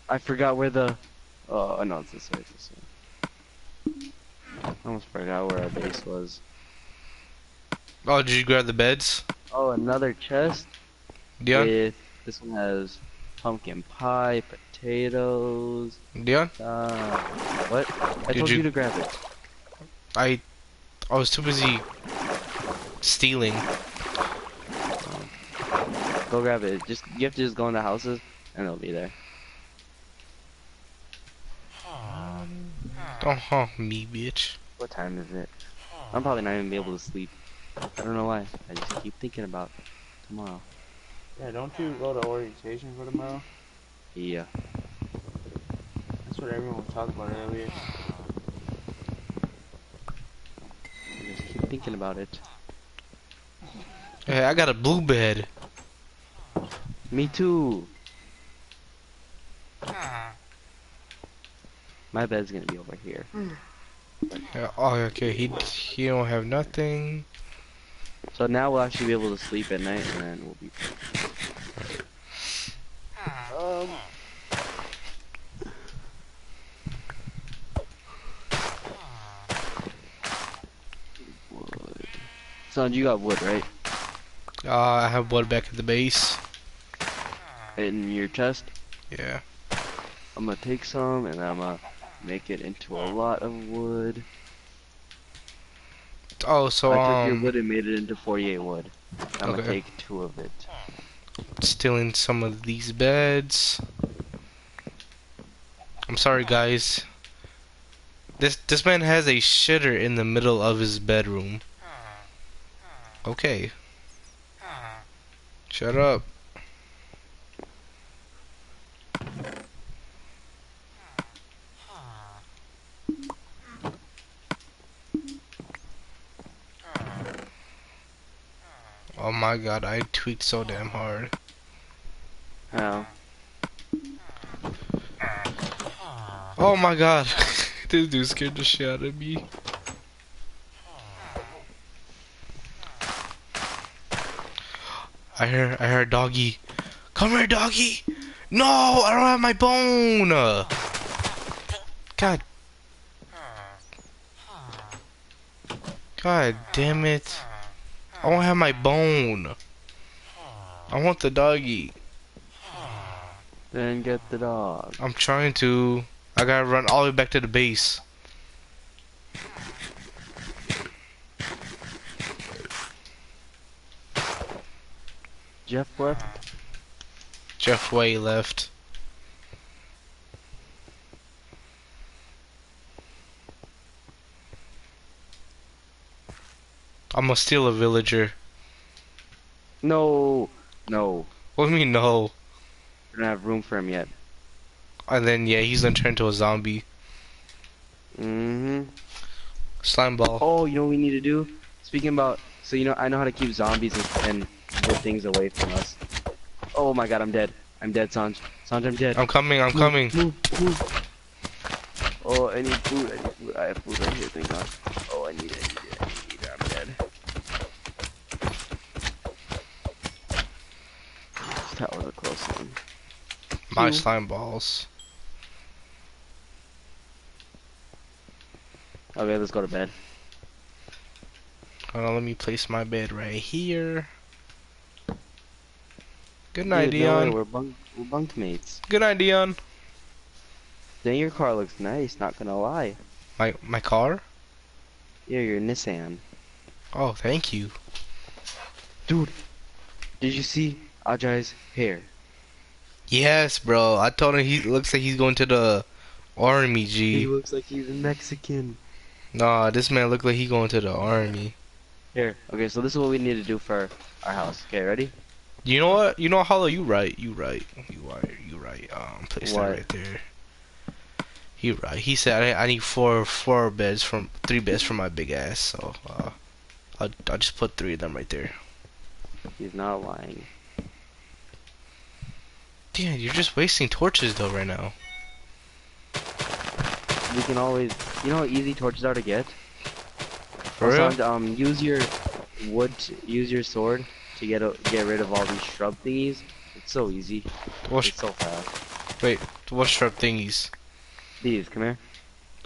I forgot where the. Oh no, it's this way. It's this way. I almost forgot where our base was. Oh, did you grab the beds, Oh, another chest Dion? with this one has pumpkin pie, potatoes. Dion? Uh, what? I Did told you... you- to grab it. I I was too busy stealing. Go grab it. Just you have to just go in the houses and it'll be there. Don't honk me, bitch. What time is it? I'm probably not even be able to sleep. I don't know why. I just keep thinking about tomorrow. Yeah, don't you go to orientation for tomorrow? Yeah. That's what everyone was talking about earlier. I just keep thinking about it. Hey, I got a blue bed. Me too. Ah. My bed's gonna be over here. Hmm. Yeah, oh, okay. He he don't have nothing. So now we'll actually be able to sleep at night and then we'll be ah. Um Son, you got wood, right? Uh, I have wood back at the base. In your chest? Yeah. I'm gonna take some and I'm gonna make it into a lot of wood. Oh, so I took your um, wood and made it into 48 wood. I'm gonna take two of it. stealing some of these beds. I'm sorry, guys. This this man has a shitter in the middle of his bedroom. Okay. Shut up. Oh my god, I tweaked so damn hard. How? Oh my god. this dude scared the shit out of me. I hear I heard doggy. Come here, doggy. No, I don't have my bone. God. God damn it. I don't have my bone. I want the doggy. Then get the dog. I'm trying to. I gotta run all the way back to the base. Jeff left. Jeff Way left. I'm gonna steal a villager. No, no. What do you mean no? We don't have room for him yet. And then yeah, he's gonna turn into a zombie. Mm-hmm. Slime ball. Oh, you know what we need to do? Speaking about, so you know, I know how to keep zombies and, and things away from us. Oh my god, I'm dead. I'm dead, Sanj. Sanj, I'm dead. I'm coming, I'm coming. Move, move. Oh, I need food. I need food. I have food right here. Thank God. Oh, I need it. I need it. I need it. I'm dead. That was a close one. My Two. slime balls. Okay, let's go to bed. Hold on, let me place my bed right here. Good night, Dude, no way, Dion. we're bunk, we're bunkmates. Good night, Dion. Dang, your car looks nice. Not gonna lie. My my car? Yeah, your Nissan. Oh, thank you. Dude, did you see AJ's hair? Yes, bro. I told him he looks like he's going to the army. He looks like he's a Mexican. Nah, this man look like he going to the army. Here, okay, so this is what we need to do for our house. Okay, ready? You know what? You know, Hollow, you right. You right. You right. You right. Um, place that right there. He right. He said I, I need four four beds from three beds for my big ass. So uh, I'll I'll just put three of them right there. He's not lying. Damn, you're just wasting torches though right now. We can always, you know how easy torches are to get? For real? Um, use your wood, use your sword to get a, get rid of all these shrub thingies. It's so easy. What It's so fast. wait? What shrub thingies? These, come here.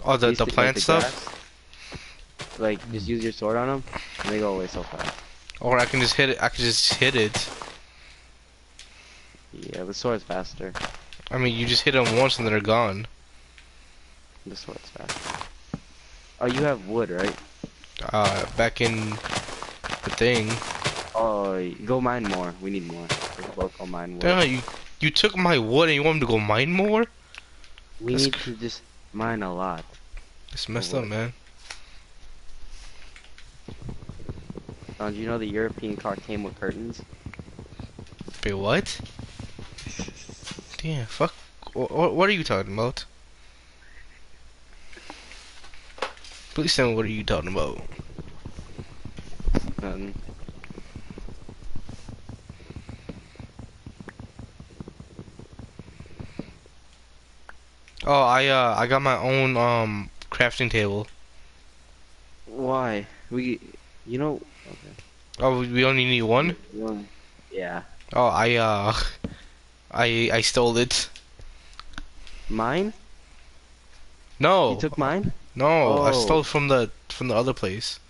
Oh, the These the plant like stuff. grass. Like, just use your sword on them, and they go away so fast. Or I can just hit it. I can just hit it. Yeah, the sword's faster. I mean, you just hit them once and they're gone. The sword's faster. Oh, you have wood, right? Uh, back in the thing. Oh, go mine more. We need more. We can both go mine more. Damn, you you took my wood and you want me to go mine more? we that's need to just mine a lot. It's messed up, man. Uh, do you know the European car came with curtains? Wait, what? Damn, fuck. What, what are you talking about? Please tell me what are you talking about? Nothing. Oh, I uh, I got my own um crafting table. Why? We, you know. Okay. Oh, we only need one. One. Yeah. Oh, I uh, I I stole it. Mine? No, You took mine? no, I Oh. stole from the from the other place.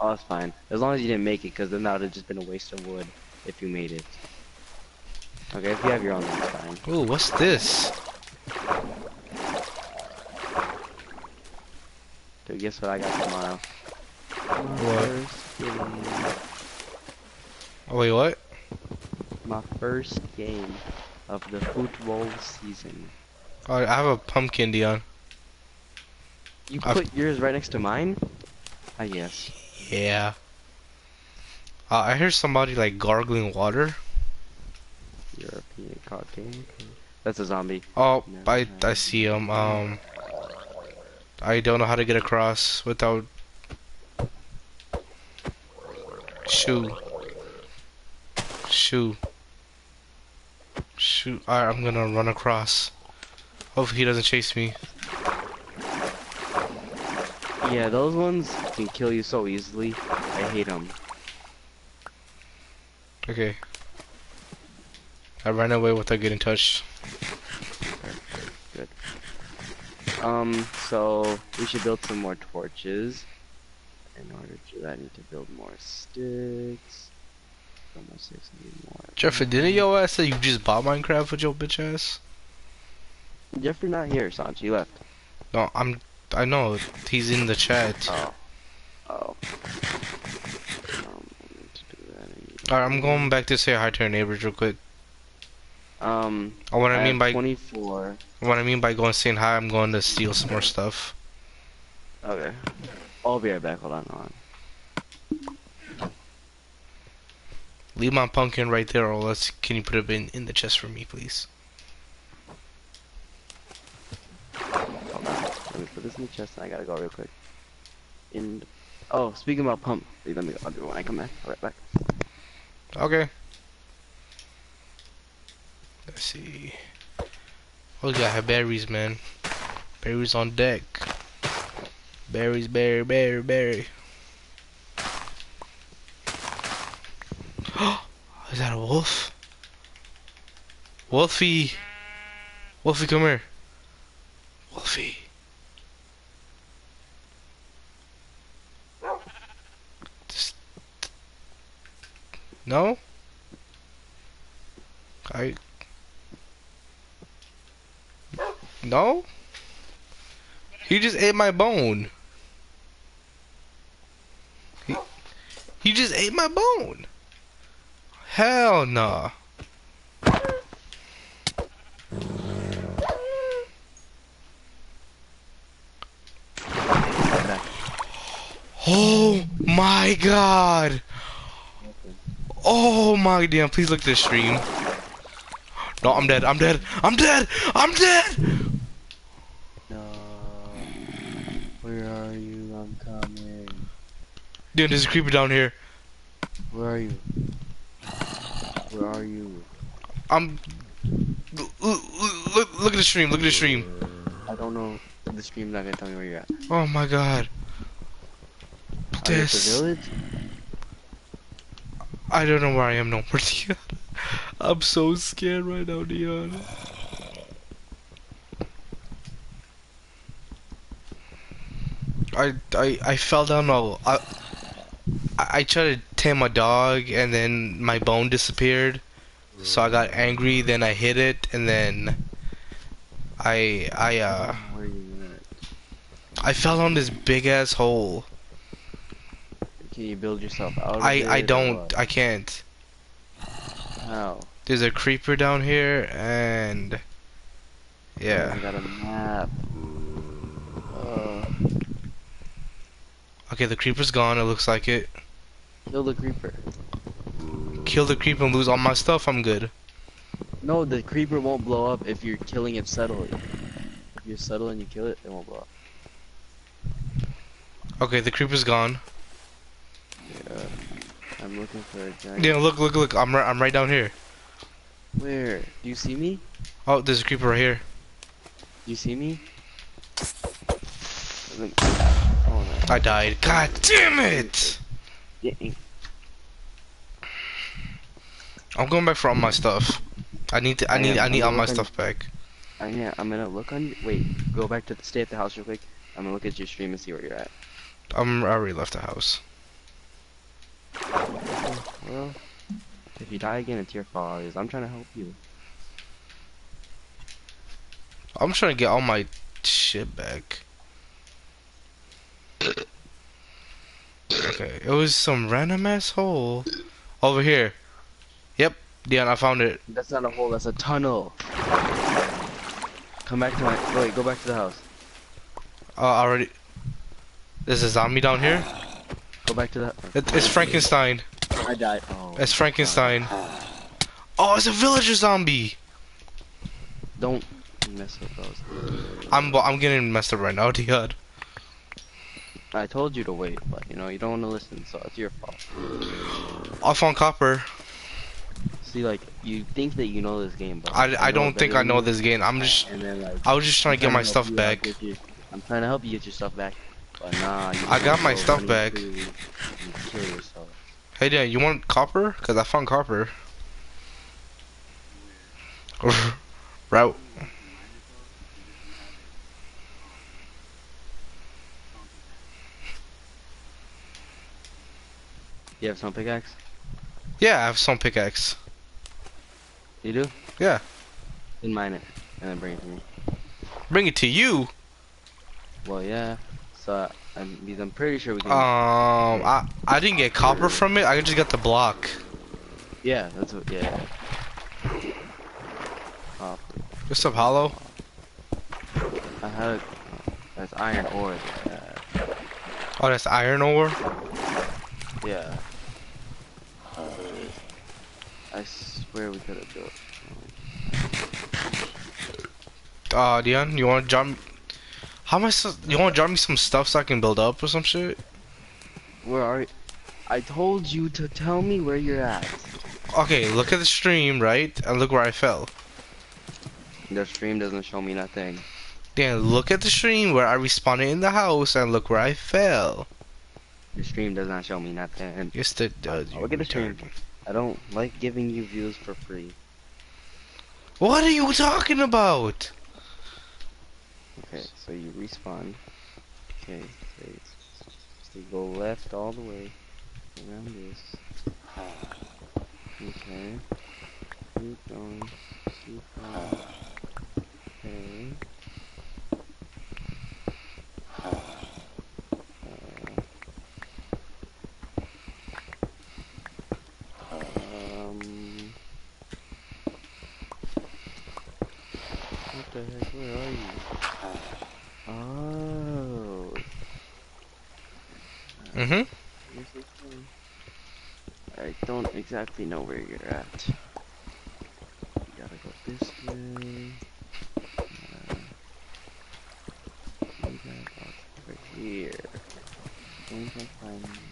Oh, that's fine. As long as you didn't make it, because then that would have just been a waste of wood if you made it. Okay, if you have your own, that's fine. Ooh, what's this? Dude, guess what I got tomorrow? What? Oh, wait, what? My first game of the football season. Oh, I have a pumpkin, Dion. You I've- put yours right next to mine? I guess. Yeah. Uh, I hear somebody like gargling water. European. Okay. That's a zombie. Oh, No, I I see him. Um, I don't know how to get across without. Shoot. Shoot. Shoot. Alright, I'm gonna run across. Hopefully he doesn't chase me. Yeah, those ones can kill you so easily. I hate them. Okay. I ran away without getting touched. Um, so we should build some more torches. In order to that, I need to build more sticks. Build more sticks, need more. Jeffrey, didn't your ass say you just bought Minecraft with your bitch ass? Jeffrey not here, Sanchi. He left. No, I'm. I know he's in the chat. Oh. Oh. Um, I need to do that. I need- Alright, I'm going back to say hi to our neighbors real quick. Um, Oh, what I, I mean by 24. What I mean by going saying hi, I'm going to steal some more stuff. Okay. I'll be right back. Hold on, hold on. Leave my pumpkin right there, or let's. Can you put it in in the chest for me, please? Hold on. Let me put this in the chest and I gotta go real quick. In. Oh, speaking about pump. Let me go. I'll do it when I come back. I'll be right back. Okay. Let's see. Oh, yeah, I have berries, man. Berries on deck. Berries, berry, berry, berry. Is that a wolf? Wolfie! Wolfie, come here. Wolfie. Just... No? I... No? He just ate my bone. He, he just ate my bone. Hell no. Oh my god. Oh my damn, please look at the stream. No, I'm dead. I'm dead. I'm dead. I'm dead. Dude, there's a creeper down here. Where are you? Where are you? I'm. Look, look, look at the stream. Look at the stream. I don't know. The stream's not gonna tell me where you're at. Oh my god. Are you at the This. village? I don't know where I am no more, Dion. I'm so scared right now, Dion. I I I fell down a I I tried to tame my dog and then my bone disappeared. So I got angry, then I hit it and then I I uh Where are you at? I fell on this big ass hole. Can you build yourself out? Of I it I don't? I can't. How? There's a creeper down here and yeah. I got a map. Uh, Okay, the creeper's gone, it looks like it. kill the creeper. Kill the creeper and lose all my stuff, I'm good. No, the creeper won't blow up if you're killing it subtly. If you're subtle and you kill it, it won't blow up. Okay, the creeper's gone. Yeah. I'm looking for a giant. Yeah, look, look, look, I'm right, I'm right down here. Where? Do you see me? Oh, there's a creeper right here. Do you see me? Oh no. I died. God damn it! I'm going back for all my stuff. I need to, I oh, I need, am- I need I'm all my stuff back. I, yeah, I'm gonna look on. Wait, go back to the, stay at the house real quick. I'm gonna look at your stream and see where you're at. I'm, I already left the house. Well, if you die again, it's your fault. Is I'm trying to help you. I'm trying to get all my shit back. Okay, it was some random asshole over here. Yep, Dion, I found it. That's not a hole. That's a tunnel. Come back to my. Wait, go back to the house. Uh, already. There's a zombie down here. Go back to the. It, it's Frankenstein. I died. Oh. It's Frankenstein. Oh, it's a villager zombie. Don't mess with those. I'm I'm getting messed up right now, Dion. I told you to wait, but you know you don't want to listen, so it's your fault. I found copper. See, like you think that you know this game, but I, I don't think I know this game. I'm just then like. I was just trying to get my stuff back. your- I'm trying to help you get your stuff back, but nah. You I got my stuff back. through, You kill yourself. Hey, Dion, you want copper? Cause I found copper. Route. You have some pickaxe? Yeah, I have some pickaxe. You do? Yeah. Then mine it, and then bring it to me. Bring it to you. Well, yeah. So I'm, I'm pretty sure we can. Um, I I didn't get copper from it. I just got the block. yeah, that's what. Yeah. Oh, What's up, Hollow? I had. That's iron ore. Uh, Oh, that's iron ore. yeah. I swear we could have built. Uh, Dion, you want to drop? me- How am I? So, you want to drop me some stuff so I can build up or some shit? Where are you? I told you to tell me where you're at. Okay, look at the stream, right? And look where I fell. The stream doesn't show me nothing. Then look at the stream where I respawned in the house and look where I fell. The stream does not show me nothing. Yes, it does. Look at the stream. I don't like giving you views for free. What are you talking about? Okay, so you respawn. Okay, so you, so you go left all the way around this. Okay. Keep going. Keep going. Okay. Uh, um. The heck? Where are you? Oh. Mm-hmm. here's the thing. I don't exactly know where you're at. You gotta go this way. Uh, you gotta go over here. Think I find you.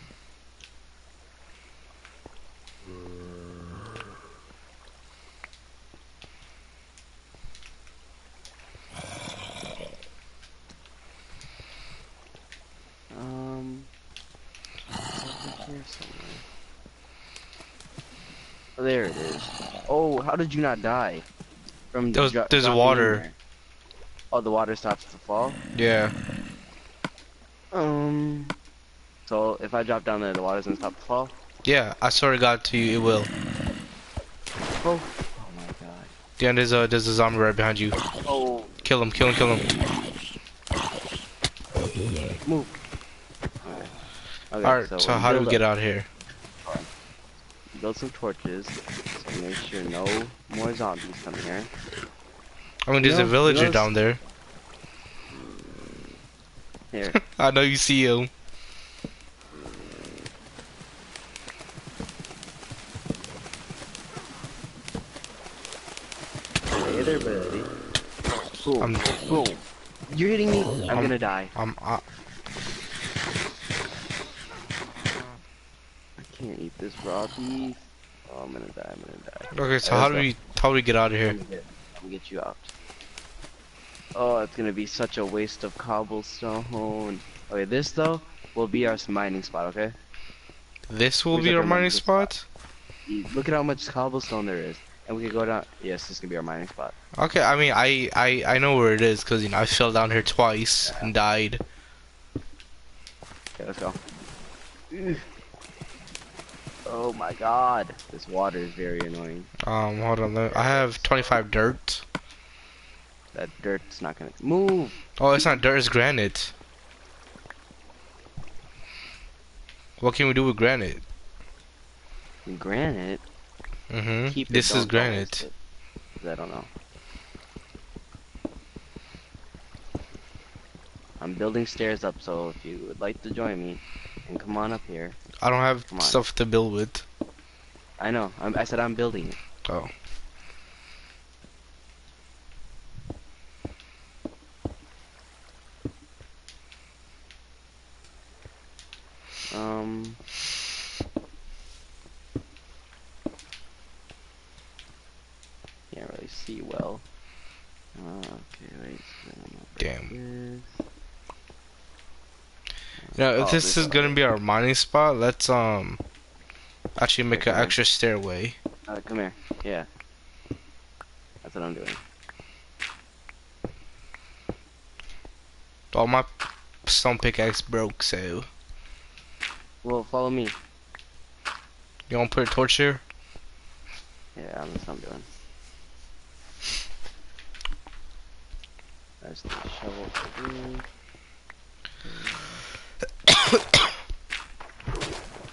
Um, over here somewhere. Oh, there it is. Oh, how did you not die? From the There's- dro- there's water. there? Oh, the water stops to fall. Yeah. Um. So if I drop down there, the water gonna stop to fall. Yeah, I swear to God to you, it will. Oh. Oh my god. Yeah, there's a there's a zombie right behind you. Oh. Kill him, kill him, kill him. Move. Alright. Okay, Alright, so, we'll how do we get up- out here? Build some torches. So make sure no more zombies come here. I mean, there's No, a villager no, down there. Here. I know you see him. Hey there, buddy. Boom. I'm Boom. You're hitting me. I'm I'm- gonna die. I'm uh, I can't eat this raw beef. Oh, I'm gonna die. I'm gonna die. okay. So There's how do we how do we get out of here? I'm gonna get, I'm gonna get you out. Oh, it's gonna be such a waste of cobblestone. Okay, this though will be our mining spot. Okay. This will be our mining money spot. Look at how much cobblestone there is, and we can go down. Yes, this is gonna be our mining spot. Okay, I mean, I I I know where it is because you know I fell down here twice and died. Okay, let's go. Oh my god, this water is very annoying. Um, hold on. I have 25 dirt. That dirt's not gonna move. Oh, it's not dirt. It's granite. What can we do with granite? Granite. Mm-hmm. Keep This is granite. I don't know. I'm building stairs up, so if you would like to join me, and come on up here. I don't have Come on. stuff to build with. I know. I'm, I said I'm building it. Oh. Um. Can't really see well. Uh, okay, wait. so I'm up like Damn. Know, if Oh, this is gonna be our mining spot, let's um actually make an extra stairway. Uh, come here. Yeah. That's what I'm doing. All my stone pickaxe broke, so Well, follow me. you want to put a torch here? Yeah, that's what I'm doing. There's the shovel for you. oh,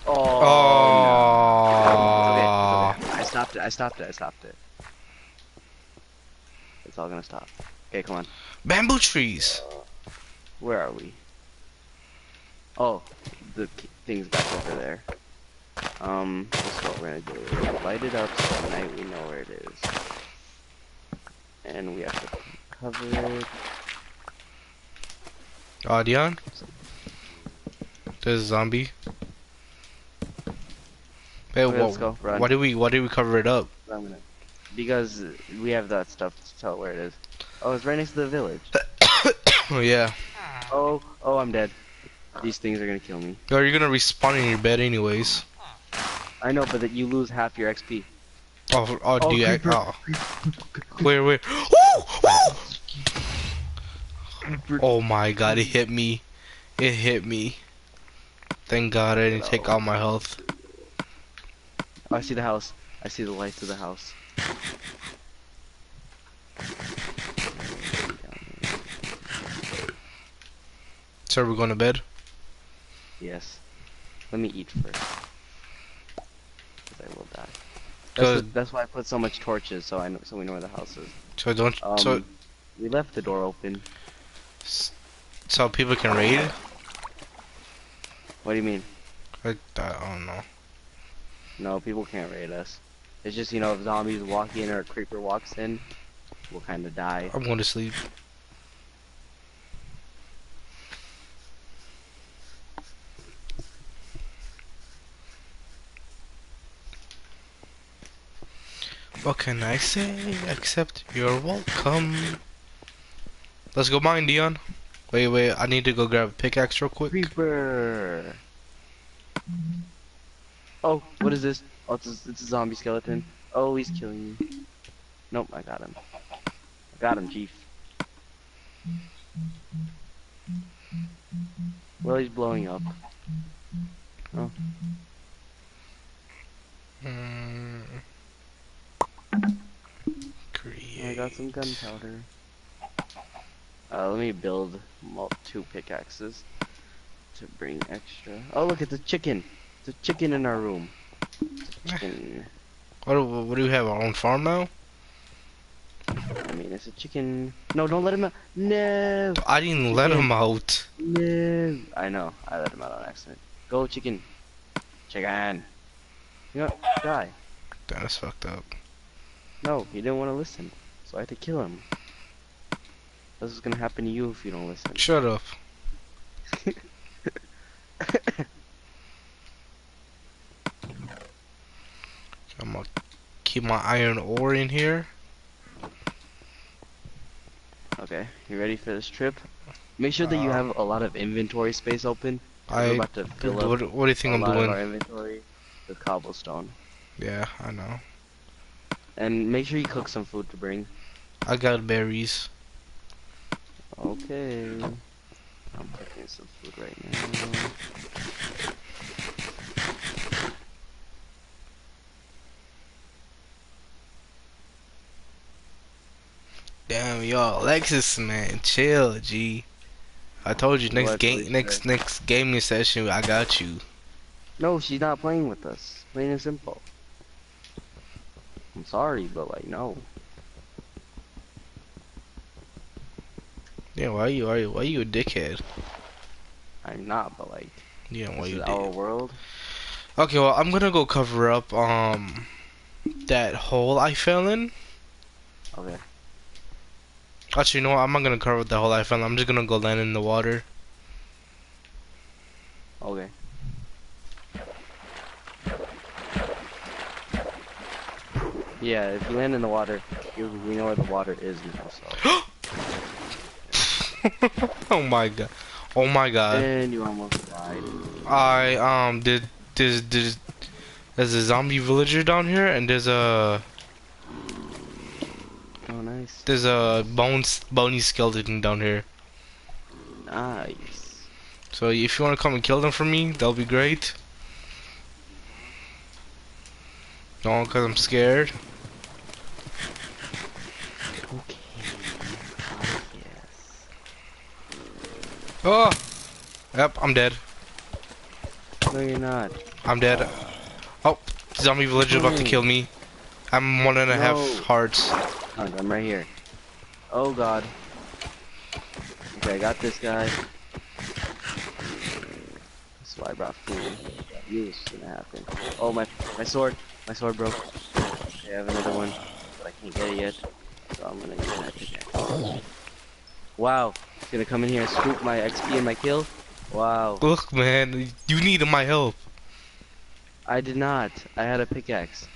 no. Oh. It's okay, it's okay. I stopped it, I stopped it, I stopped it. It's all gonna stop. Okay, come on. Bamboo trees. Where are we? Oh, the thing's back over there. Um, this is what we're gonna do. We're gonna light it up so at night we know where it is. And we have to cover it. Uh, Dion? There's a zombie. Hey, Okay, let's go, run. why did we why did we cover it up? Because we have that stuff to tell where it is. Oh, it's right next to the village. Oh yeah. Oh, oh, I'm dead. These things are gonna kill me. Yo, you're gonna respawn in your bed anyways. I know, but that you lose half your XP. Oh, oh, Oh, do you? creeper. Oh. Where, where? Woo! Woo! Oh my god, it hit me. It hit me. Thank god I didn't take all my health. Oh, I see the house. I see the lights of the house. So we're going to bed? Yes. Let me eat first. 'Cause I will die. That's, that's why I put so much torches, so I know, so we know where the house is. So don't. Um, so We left the door open. So people can raid? What do you mean? I, I don't know. No, people can't raid us. It's just, you know, if zombies walk in or a creeper walks in, we'll kind of die. I'm going to sleep. What can I say except you're welcome? Let's go mine, Dion. Wait, wait, I need to go grab a pickaxe real quick. Creeper! Oh, what is this? Oh, it's a, it's a zombie skeleton. Oh, he's killing me. Nope, I got him. I got him, chief. Well, he's blowing up. Oh, Mm. I got some gunpowder. Uh, let me build two pickaxes to bring extra. Oh, look, it's a chicken. It's a chicken in our room. Chicken. What, do- what do we have? Our own farm now? I mean, it's a chicken. No, don't let him out. No, I didn't let him out. no. I know. I let him out on accident. Go, chicken. Chicken. You know, die. That's fucked up. No, he didn't want to listen, so I had to kill him. This is gonna happen to you if you don't listen. Shut up. I'm gonna keep my iron ore in here. Okay, you ready for this trip? Make sure that you Uh, have a lot of inventory space open. I. We're about to fill What, up what do you think I'm doing? of our inventory with cobblestone. Yeah, I know. And make sure you cook some food to bring. I got berries. Okay. I'm cooking some food right now. Damn, y'all, Lexus, man, chill, G. I told you next What, game, what next next gaming session, I got you. No, she's not playing with us. Plain and simple. I'm sorry, but like, no. Yeah, why you, why you, why you a dickhead? I'm not, but like, Yeah, why this you is our world. Okay, well, I'm gonna go cover up um that hole I fell in. Okay. Actually, you know what? I'm not gonna cover up the hole I fell in. I'm just gonna go land in the water. Okay. Yeah, if you land in the water, you, we know where the water is now, so. oh my god. Oh my god. and you almost died. I um did there's there's there's a zombie villager down here and there's a Oh, nice. there's a bones bony skeleton down here. Nice. So if you wanna come and kill them for me, that'll be great. No, cause I'm scared. Okay. I guess. Oh. Yep, I'm dead. No, you're not. I'm dead. Oh, zombie villager about to hmm. kill me. I'm one and a half No. hearts. I'm right here. Oh god. Okay, I got this guy. That's why I brought food. This was gonna happen. Oh my my sword. My sword broke. Okay, I have another one, but I can't get it yet. So I'm gonna get that. Wow. He's gonna come in here and scoop my XP and my kill. Wow. Look, man, you needed my help. I did not. I had a pickaxe.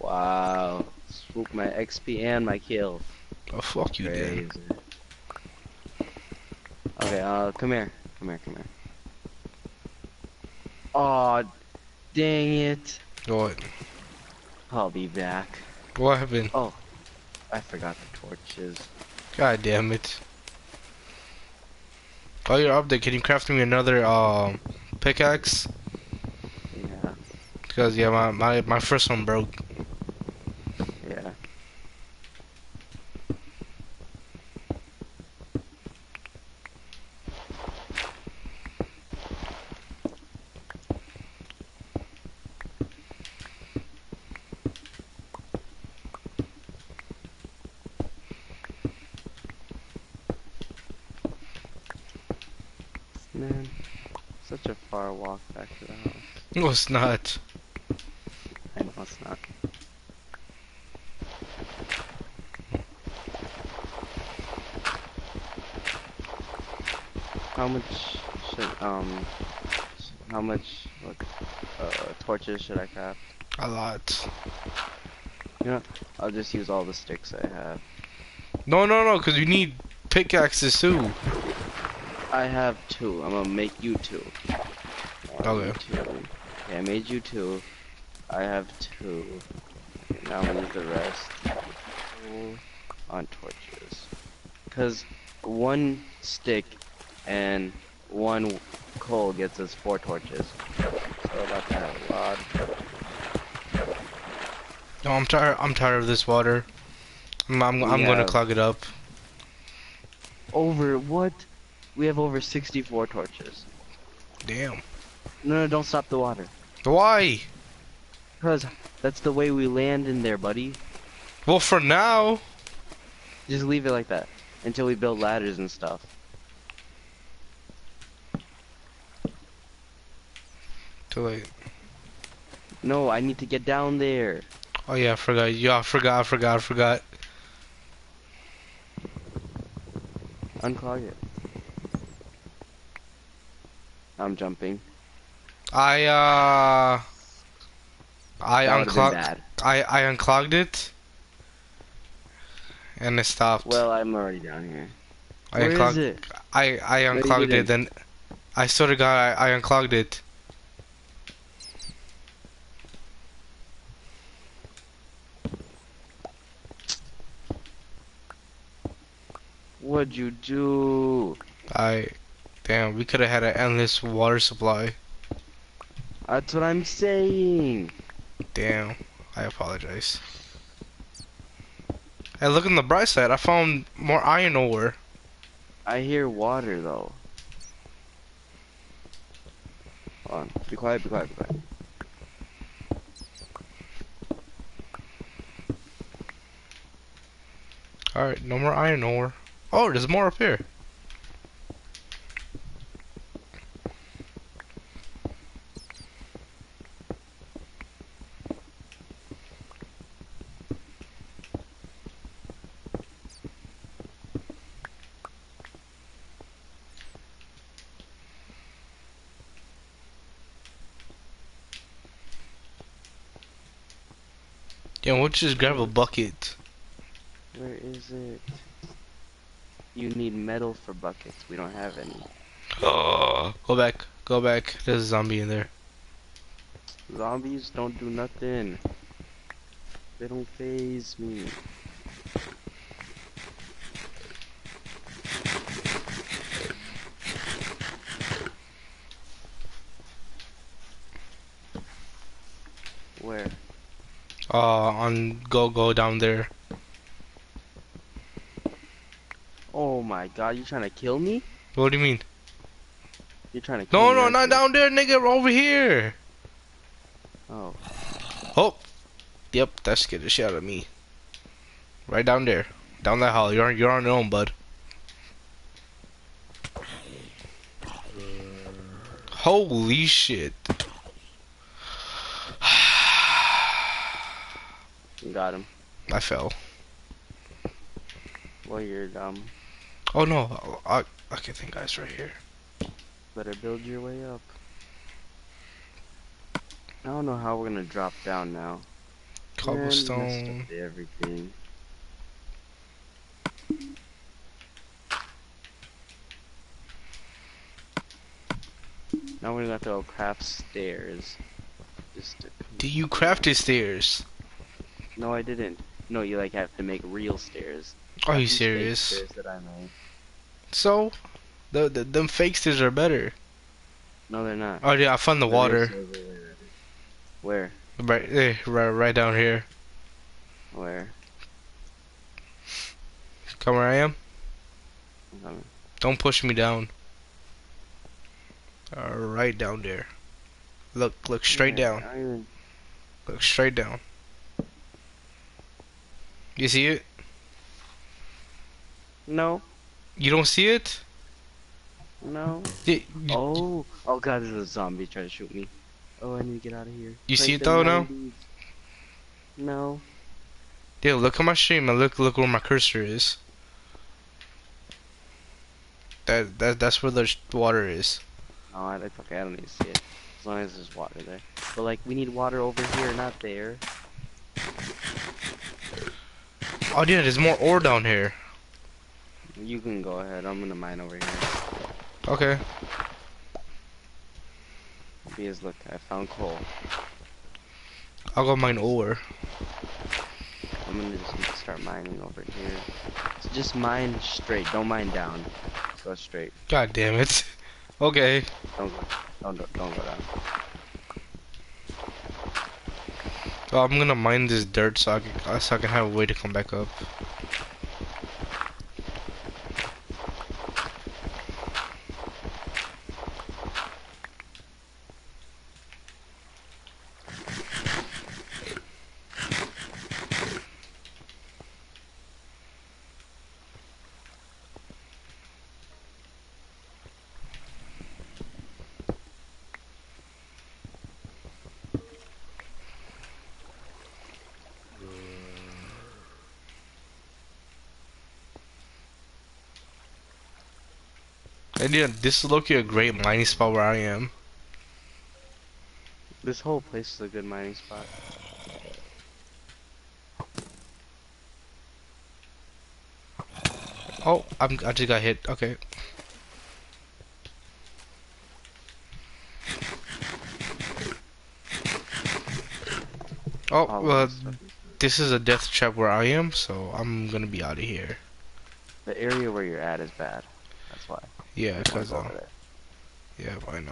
Wow. Swoop my XP and my kill. Oh, fuck you, Crazy. then. Okay, uh, come here. Come here, come here. Aw, dang it. What? I'll be back. What happened? Oh, I forgot the torches. God damn it. While you're up there, can you craft me another um pickaxe? Yeah, Because yeah, my, my my first one broke. yeah. Man, such a far walk back to the house. It's not. I know it's not. How much should um how much what uh torches should I craft? A lot. I'll just use all the sticks I have. No, no, no, because you need pickaxes too. I have two. I'm gonna make you two. Okay. two. Okay, I made you two. I have two. Okay, now we need the rest. On torches. Cause one stick and one coal gets us four torches. So about to have a lot. No, I'm tired. I'm tired of this water. I'm, I'm, I'm gonna clog it up. Over what? We have over 64 torches. Damn. No, no, don't stop the water. Why? Cause that's the way we land in there, buddy. Well, for now. Just leave it like that until we build ladders and stuff. Too late. No, I need to get down there. Oh yeah, I forgot. Yeah, I forgot. I forgot. I forgot. Unclog it. I'm jumping. I uh. I That would've been unclogged. I I unclogged it. And it stopped. Well, I'm already down here. I Where is unclogged. it? I I unclogged it. Then I swear to God, I, I unclogged it. What'd you do? I. Damn, we could have had an endless water supply. That's what I'm saying. Damn, I apologize. Hey, look on the bright side. I found more iron ore. I hear water though. Hold on. Be quiet, be quiet, be quiet. Alright, no more iron ore. Oh, there's more up here. Yeah, we'll just grab a bucket. Where is it? You need metal for buckets. We don't have any. Oh, go back, go back. There's a zombie in there. Zombies don't do nothing. They don't faze me. Where? Uh, on go go down there. Oh my god, you trying to kill me? What do you mean? You're trying to kill No, me. no, aren't down there, nigga. Over here. Oh. Oh, yep, that scared the shit out of me. Right down there, down that hall. You're you're on your own, bud. Holy shit! Got him. I fell. Well, you're dumb. Oh no, I I can think guys right here. Better build your way up. I don't know how we're gonna drop down now. Man, we messed up Cobblestone. Everything. Now we're gonna have to go craft stairs. Just to... Do you craft crafted stairs? No, I didn't. No, you like have to make real stairs. Are you serious? Stairs that I made. So, the, the them fake stairs are better. No, they're not. Oh yeah, I found the water stairs are way better. Where? right there, right right down here. Where? Come where I am. I'm. Don't push me down. All right, down there. Look, look straight Yeah, down. I don't even- Look straight down. You see it? No. You don't see it? No. Y- y- Oh. Oh god, there's a zombie trying to shoot me. Oh, I need to get out of here. You see it though now? No. Yeah, look at my stream and look look where my cursor is. That that that's where the water is. Oh, it's okay. I don't need to see it. As long as there's water there. But like, we need water over here, not there. Oh yeah, there's more ore down here. You can go ahead. I'm gonna mine over here. Okay. Because look, I found coal. I'll go mine ore. I'm gonna just start mining over here. So just mine straight. Don't mine down. Go straight. God damn it. Okay. Don't go. Don't don't, don't go down. Well, I'm gonna mine this dirt so I can so I can have a way to come back up. And yeah, this is looking a great mining spot where I am. This whole place is a good mining spot. Oh, I'm I just got hit. Okay. Oh, oh uh, this is- this is a death trap where I am, so I'm gonna be out of here. The area where you're at is bad. That's why. Yeah, cause go uh, yeah, I know.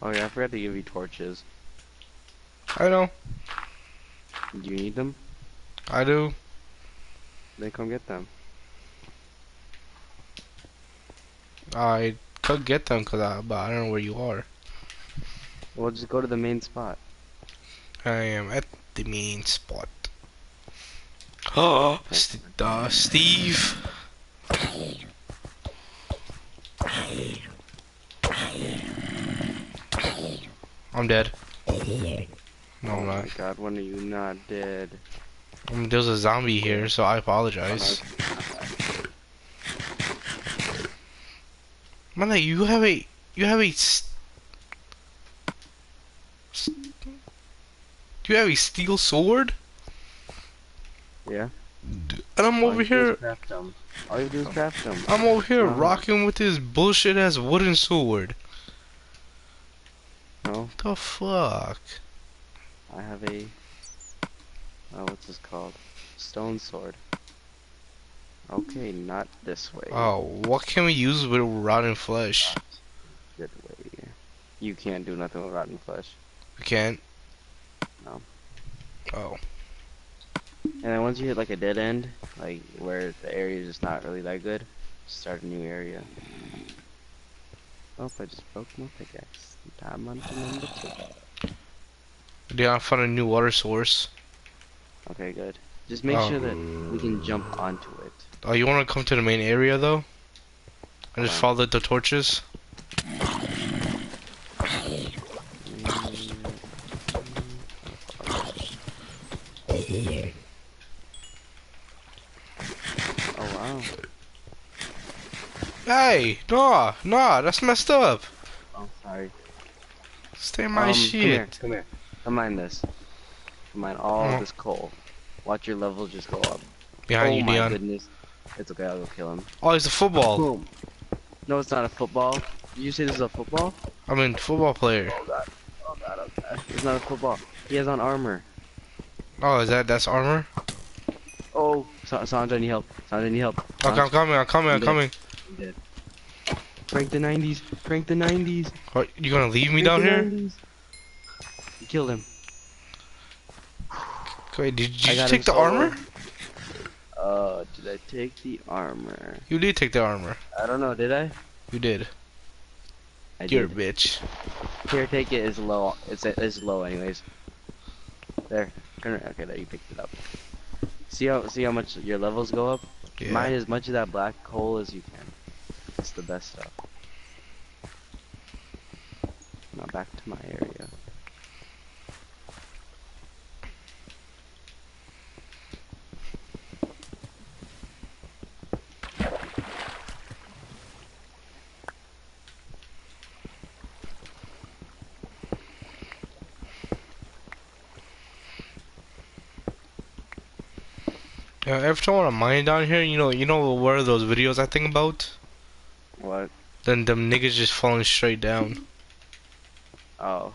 Oh yeah, I forgot to give you torches. I know. Do you need them? I do. Then come get them. I could get them, cause I, but I don't know where you are. Well, just go to the main spot. I am at the main spot. Oh, St uh, Steve. I'm dead. No, oh I'm my not. god, when are you not dead? Um, there's a zombie here, so I apologize. Man, you have a, you have a do you have a steel sword, Yeah. and I'm All over you do is here, craft 'em. All you do is craft them. I'm over here rocking with this bullshit ass wooden sword. No, The fuck? I have a. Oh, what's this called? Stone sword. Okay, not this way. Oh, what can we use with rotten flesh? Good way. You can't do nothing with rotten flesh. We can't. No. Oh, And then once you hit like a dead end, like where the area is just not really that good, start a new area. Oh, I just broke my pickaxe. Time on number two. Yeah, I found a new water source. Okay, good. Just make Oh. sure that we can jump onto it. Oh, you want to come to the main area though? And just Uh, follow the torches. Oh wow. Hey, nah, nah, that's messed up. Oh, sorry. Stay in my Um, shit. Come here, come here. Come mine this. Come mine all Oh. this coal. Watch your level just go up. Behind oh you, Oh my goodness. It's okay, I'll go kill him. Oh, it's a football. Boom. No, it's not a football. Did you say this is a football? I mean, football player. Oh god. Oh god, oh god. It's not a football. He has on armor. Oh, is that that's armor? Oh, Sa- Sandra, need help. Sandra, need help. Okay, I'm coming. I'm coming. I'm coming. I'm dead. Crank the 90s. Crank the 90s. What, you gonna leave me down here? 90s. You killed him. Wait, did, did you take the armor? Uh, did I take the armor? You did take the armor. I don't know, did I? You did. I You're a bitch. Here, take it. Is low. It's it's low, anyways. There. Turn it- Okay, there. You picked it up. See how see how much your levels go up. Yeah. Mine as much of that black coal as you can. It's the best stuff. Now back to my area. Yeah, every time I'm mining down here, you know, you know what are those videos I think about? What? Then them niggas just falling straight down. Oh.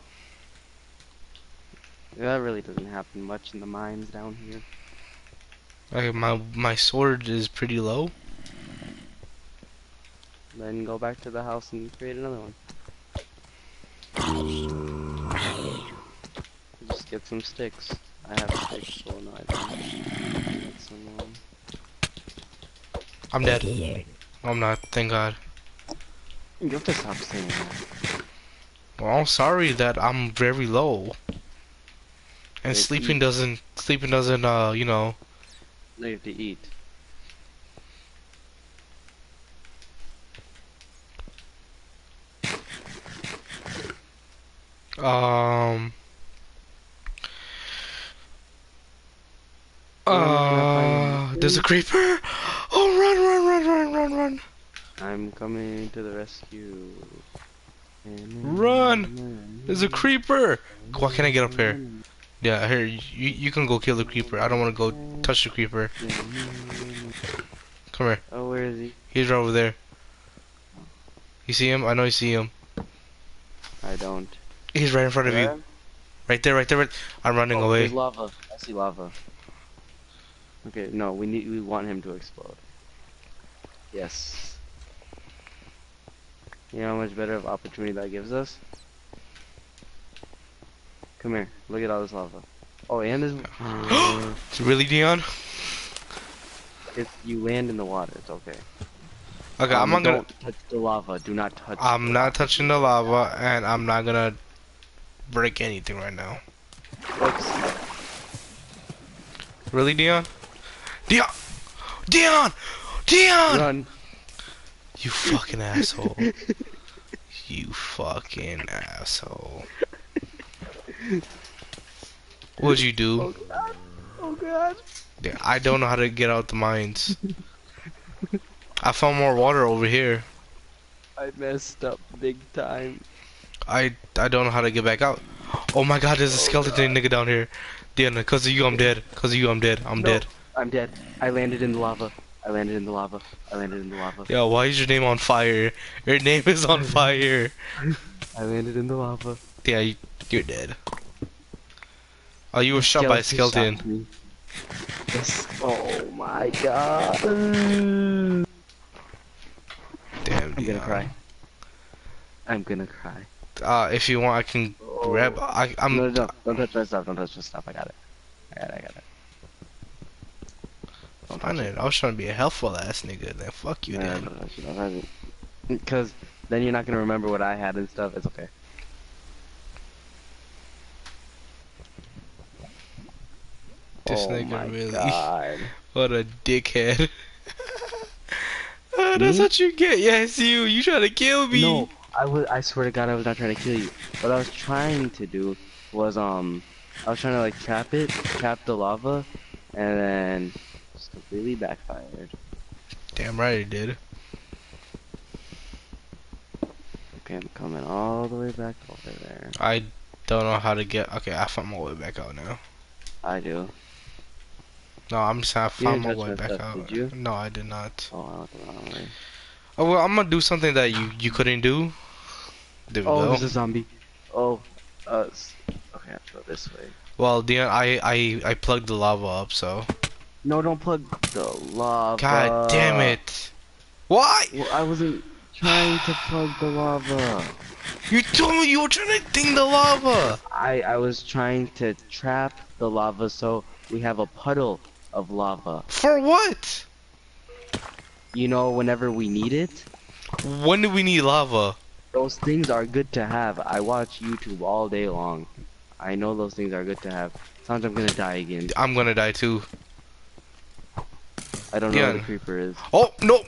That really doesn't happen much in the mines down here. Like my my sword is pretty low. Then go back to the house and create another one. Just get some sticks. I have sticks, so no, I don't. Get some, um, I'm dead. I'm not. Thank God. You have to stop saying that. Well, I'm sorry that I'm very low. And Wait, sleeping eat. doesn't sleeping doesn't uh you know No, you have to eat. um Yeah, I'm just gonna uh there's a creeper. Oh run run run run run run. I'm coming to the rescue. Run! There's a creeper. Why can't I get up here? Yeah, here you you can go kill the creeper. I don't want to go touch the creeper. Come here. Oh, where is he? He's right over there. You see him? I know you see him. I don't. He's right in front of Where? you. Right there, right there. Right. I'm running Oh, away. There's lava. I see lava. Okay, no, we need we want him to explode. Yes. You know how much better of opportunity that gives us? Come here. Look at all this lava. Oh, and this. Uh, really, Dion? if you land in the water, it's okay. Okay, Um, I'm not gonna. Don't touch the lava. Do not touch. I'm not touching the lava, and I'm not gonna break anything right now. Oops. Really, Dion? Dion! Dion! Dion! Run. You fucking asshole. you fucking asshole. What'd you do? Oh god. Oh god. Yeah, I don't know how to get out the mines. I found more water over here. I messed up big time. I I don't know how to get back out. Oh my god, there's a oh, skeleton nigga down here. Dion, cause of you I'm dead. Cause of you I'm dead. I'm No. dead. I'm dead. I landed in the lava. I landed in the lava. I landed in the lava. Yo, why is your name on fire? Your name is on fire. I landed in the lava. Yeah, you, you're dead. Oh, you were shot by a skeleton. Yes. Oh my god. Damn. I'm gonna cry. I'm gonna cry. Uh, if you want, I can grab. I, I'm. no, no, don't touch my stuff. Don't touch my stuff. I got it. I got it. I got it. Don't then. I was trying to be a helpful ass nigga. Then fuck you, then. don't touch it. Don't touch it. Because then you're not gonna remember what I had and stuff. It's okay. This oh nigga really. God. What a dickhead. Uh, that's Me? what you get. Yes, you. You trying to kill me. No, I was. I swear to God, I was not trying to kill you. What I was trying to do was um, I was trying to like trap it, trap the lava, and then completely backfired. Damn right it did. Okay, I'm coming all the way back over there. I don't know how to get. Okay, I found my way back out now. I do. No, I'm just. I You found my way back stuff, out. No, I did not. Oh, I went the wrong way. Oh well, I'm gonna do something that you you couldn't do. There we Oh, go. there's a zombie. Oh, uh, okay, I have to go this way. Well, Dion, I I I plugged the lava up, so. No, don't plug the lava. God damn it! Why? Well, I wasn't trying to plug the lava. You told me you were trying to ding the lava. I I was trying to trap the lava so we have a puddle of lava. For what? You know, whenever we need it, When do we need lava? those things are good to have. I watch YouTube all day long. I know those things are good to have. Sounds I'm gonna die again. I'm gonna die too. I don't know Yeah. where the creeper is. Oh no!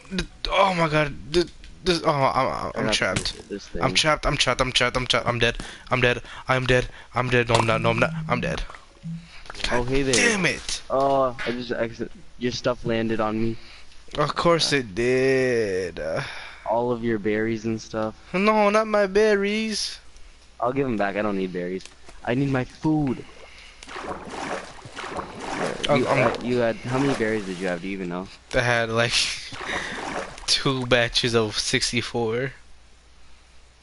Oh my god! Th- This, oh, I'm, I'm trapped. creeper, This thing. I'm trapped. I'm trapped. I'm trapped. I'm trapped. I'm dead. I'm dead. I'm dead. I'm dead. No, I'm not. No, I'm not. I'm dead. Oh, hey there. Damn it! Oh, I just accident. Your stuff landed on me. Of course it did. Uh, All of your berries and stuff. no, not my berries. I'll give them back. I don't need berries. I need my food. Um, You, uh, you had how many berries did you have? Do you even know? I had like two batches of 64,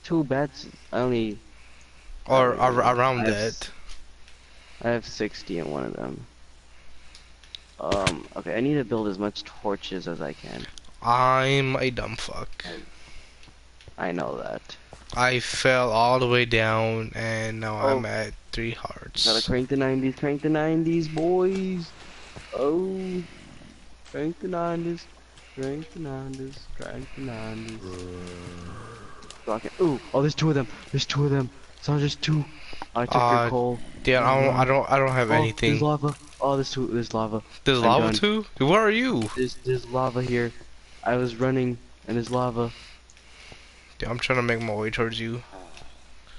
Two. I only. or ar- around I've that. I have 60 in one of them. Um. Okay. I need to build as much torches as I can. I'm a dumb fuck. I know that. I fell all the way down, and now Oh. I'm at three hearts. Gotta crank the 90s. Crank the 90s, boys. Oh. Crank the 90s. Crank the 90s. Crank the 90s. So can- Ooh. Oh, there's two of them. There's two of them. So there's two. I took Uh, your coal. Yeah, I don't, I don't, I don't have Oh, anything. There's lava. Oh, there's two. There's lava. There's I'm lava done. too. Where are you? There's there's lava here. I was running and there's lava. Yeah, I'm trying to make my way towards you.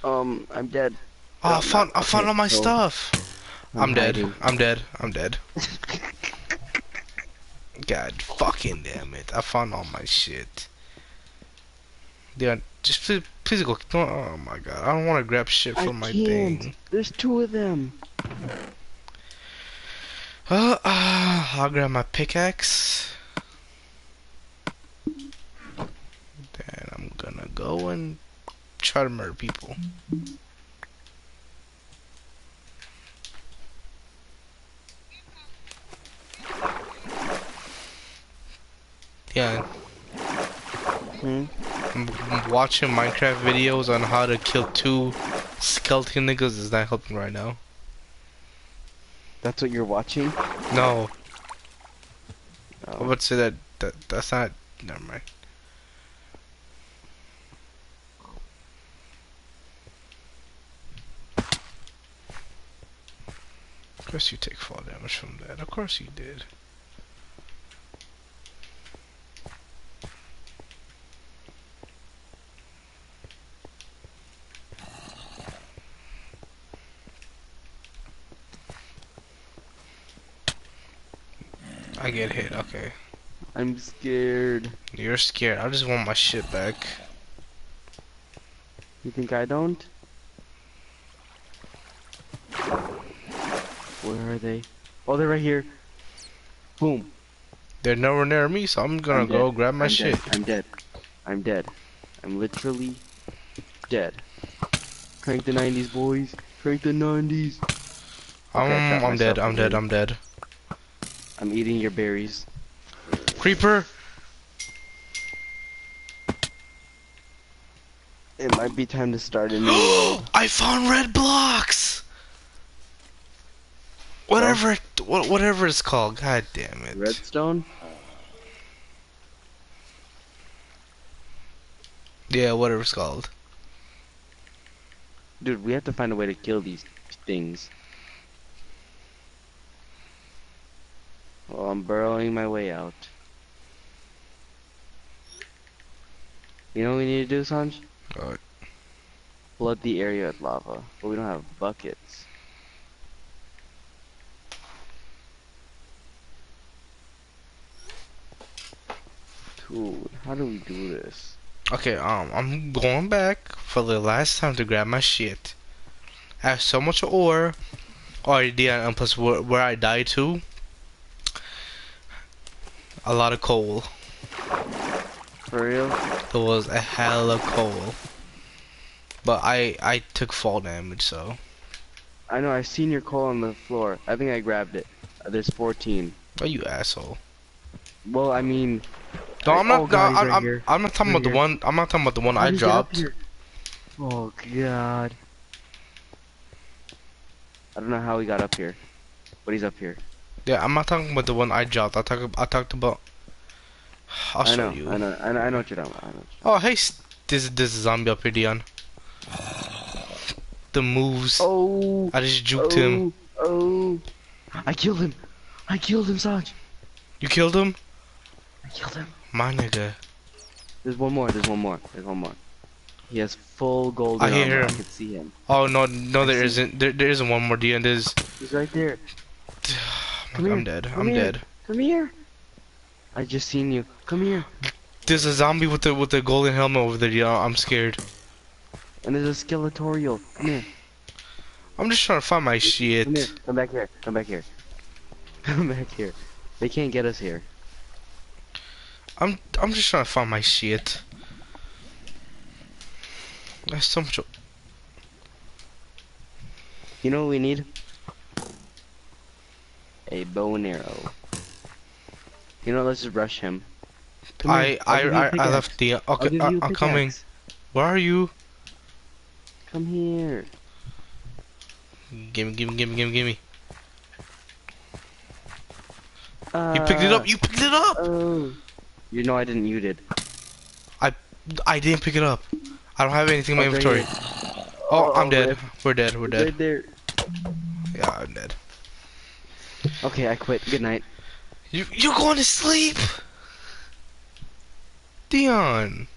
Um, I'm dead. Oh, I found, I found all my so- stuff. I'm, dead. hiding. I'm dead. I'm dead. God fucking damn it! I found all my shit. Yeah, just please, please go. Oh my god, I don't want to grab shit I from my can't. thing. There's two of them. Uh, uh, I'll grab my pickaxe. Then I'm gonna go and try to murder people. Yeah, Hmm. I'm, I'm watching Minecraft videos on how to kill two skeleton niggas is not helping right now. That's what you're watching. No, I Oh. would say that, that that's not. Never mind. Course you take fall damage from that. Of course you did. I get hit, okay. I'm scared. You're scared. I just want my shit back. You think I don't? Where are they? Oh, they're right here. Boom. They're nowhere near me, so I'm gonna I'm go grab my I'm shit. Dead. I'm dead. I'm dead. I'm literally dead. Crank the 90s, boys. Crank the 90s. Um, Okay, I shot I'm dead. I'm dead. I'm dead. I'm eating your berries. Creeper. It might be time to start a new world. I found red blocks. Whatever, it, whatever it's called. God damn it. Redstone? Yeah, whatever it's called. Dude, we have to find a way to kill these things. Well, I'm burrowing my way out. You know what we need to do, Sanj? What? Flood the area with lava. But we don't have buckets. Dude, how do we do this? Okay, um, I'm going back for the last time to grab my shit. I have so much ore. Oh, yeah, and plus where, where I died to. A lot of coal. For real? There was a hell of coal. But I I took fall damage, so. I know, I've seen your coal on the floor. I think I grabbed it. Uh, there's 14. Oh, you asshole. Well, I mean, No, I- I'm not. oh, no, God, I'm, right I'm, here. I'm not talking Right about the one. I'm not talking about the one How I did he get up dropped. Oh god. I don't know how he got up here, but he's up here. Yeah, I'm not talking about the one I dropped. I talk. I talked about. I'll I show know, you. I know, I know, I know what you're talking about. I know what Oh, hey, this this is zombie up here, Dion. The moves. oh, I just juked him. oh, oh! I killed him. I killed him, Sanj. You killed him, I killed him. My nigga. There's one more. There's one more. There's one more. He has full golden I hear armor. I him. can see him. Oh no, no, there see. isn't. There, there isn't one more Dion. There's. He's right there. I'm here, dead. come I'm here. dead. Come here. I just seen you. Come here. There's a zombie with the with the golden helmet over there. Dion. I'm scared. And there's a skeletorial. Come here. I'm just trying to find my shit. Come here. Come back here. Come back here. Come back here. They can't get us here. I'm I'm just trying to find my shit. There's so much. You know what we need? A bow and arrow. You know, let's just rush him. Come I I I'll give you a I, I left the. I'll Okay, I, you a I'm coming. Where are you? Come here. Gimme, gimme, gimme, gimme, gimme. Uh, You picked it up. You picked it up. Oh. You know I didn't. You did. I I didn't pick it up. I don't have anything in my Oh, inventory. here. Oh, I'm oh, dead. We're dead. We're dead. Right there. Yeah, I'm dead. Okay, I quit. Good night. You you going to sleep? Dion.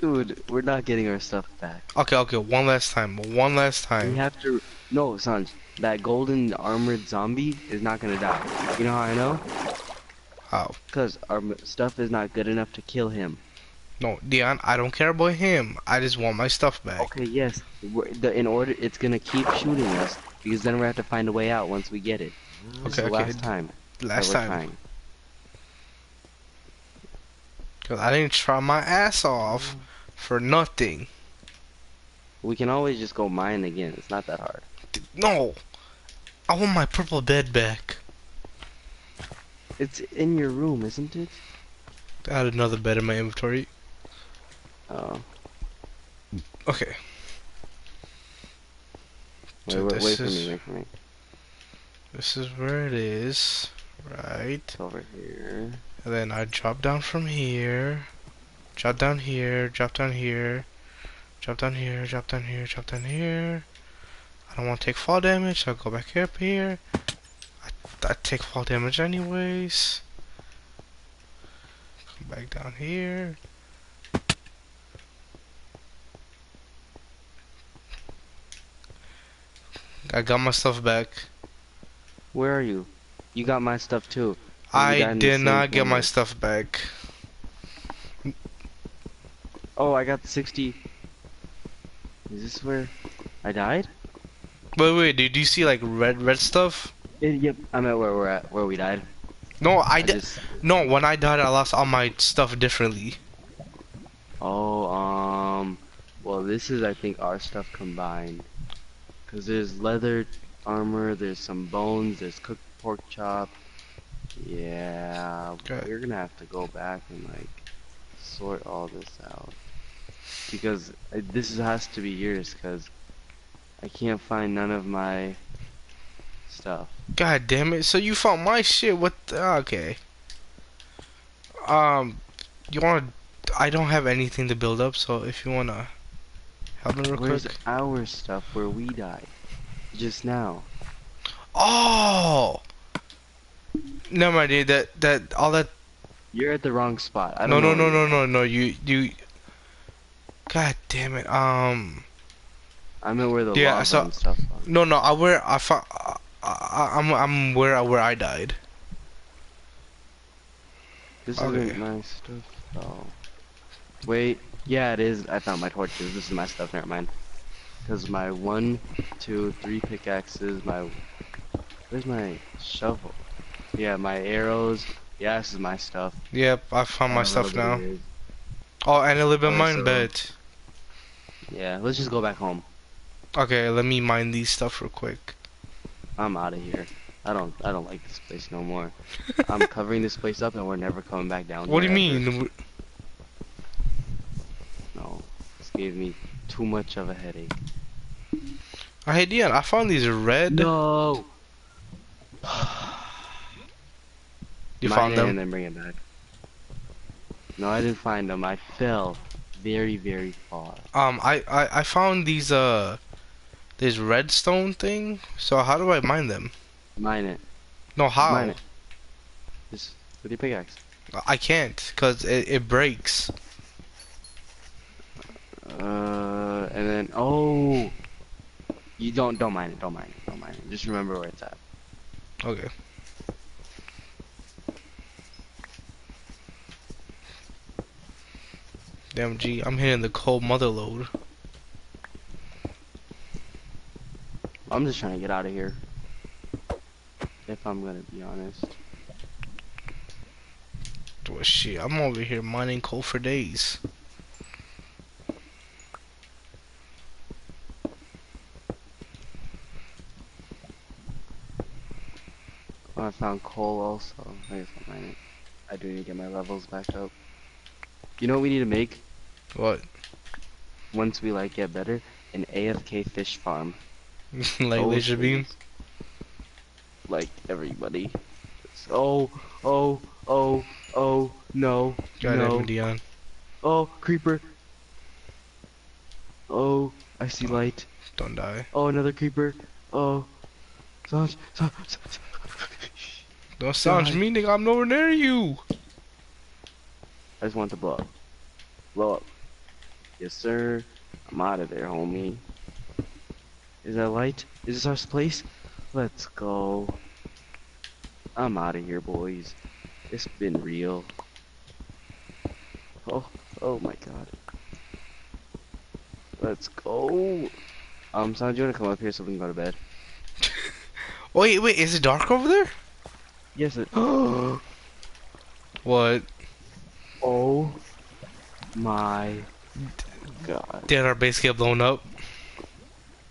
Dude, we're not getting our stuff back. Okay, okay. One last time. One last time. We have to. No, Sanj. That golden armored zombie is not gonna die. You know how I know? How? Cause our stuff is not good enough to kill him. No, Dion. I don't care about him. I just want my stuff back. Okay, yes. The, in order, it's gonna keep shooting us because then we have to find a way out once we get it. This Okay, the okay. last time. Last time. Cause I didn't try my ass off for nothing. We can always just go mine again. It's not that hard. No. I want my purple bed back. It's in your room, isn't it? I had another bed in my inventory. Oh, Okay. wait, So wait, this wait for is- me, wait for me. This is where it is. Right. It's over here. And then I drop down from here. Drop down here, drop down here. Drop down here, drop down here, drop down here. I don't want to take fall damage, so I'll go back up here. I, take fall damage anyways. Come back down here. I got my stuff back. Where are you? You got my stuff too. I got in the did not get my stuff back. Oh, I got 60. Is this where I died? Wait, wait, did you see like red, red stuff? Yep. I'm at where we're at, where we died. No, I, I did. just. No, when I died, I lost all my stuff differently. Oh, um. Well, this is, I think, our stuff combined. Because there's leather armor, there's some bones, there's cooked pork chop. Yeah. Okay. We're gonna have to go back and, like, sort all this out. Because uh, this has to be yours, because I can't find none of my stuff. God damn it! So you found my shit? What? The, okay. Um, you wanna? I don't have anything to build up, so if you wanna help me real Where's quick. our stuff where we died? Just now. Oh. Never mind, dude. That that all that. You're at the wrong spot. I No, don't no, know no, where no, no, no. You you. God damn it. Um. I'm at where the Yeah, I lava saw- and stuff are. No, no. I where I found. I, I, I'm I'm where I where I died. This Okay. isn't my stuff. Oh. Wait. Yeah, it is. I found my torches. This is my stuff. Never mind. Because my one, two, three pickaxes. My. Where's my shovel? Yeah, my arrows. Yeah, this is my stuff. Yep, I found my I don't know stuff now. Oh, and a little bit of mine so- bed. Yeah, let's just go back home. Okay, let me mine these stuff real quick. I'm out of here. I don't. I don't like this place no more. I'm covering this place up, and we're never coming back down. What do you ever. mean? No, this gave me too much of a headache. Oh, hey Dion, I found these red. No. You Mine found them? and then bring it back. No, I didn't find them. I fell very, very far. Um, I, I, I found these, uh, this redstone thing. So how do I mine them? Mine it. No, how? Mine it. Just with your pickaxe. I can't, cause it, it breaks. Uh, and then oh, you don't don't mind it. Don't mind it. Don't mind it. Just remember where it's at. Okay. Damn, G, I'm hitting the cold mother load. I'm just trying to get out of here. If I'm gonna be honest. Well, shit, I'm over here mining coal for days. Oh, I found coal also. I guess I'll mine it. I do need to get my levels back up. You know what we need to make What? once we like get better? An AFK fish farm. like Oh, laser beam? Like everybody. Oh, oh, oh, oh, no, God no. Dion. Oh, creeper. Oh, I see oh. light. Don't die. Oh, another creeper. Oh. Sanj, Sanj, Sanj. Don't sound Die. me, nigga. I'm nowhere near you. I just want to blow up. Blow up. Yes, sir. I'm out of there, homie. Is that light? Is this our place? Let's go. I'm out of here, boys. It's been real. Oh, oh my god. Let's go. Um, Sam, do you wanna come up here so we can go to bed? Wait, wait, is it dark over there? Yes, it. What? oh my god. Did our base get blown up?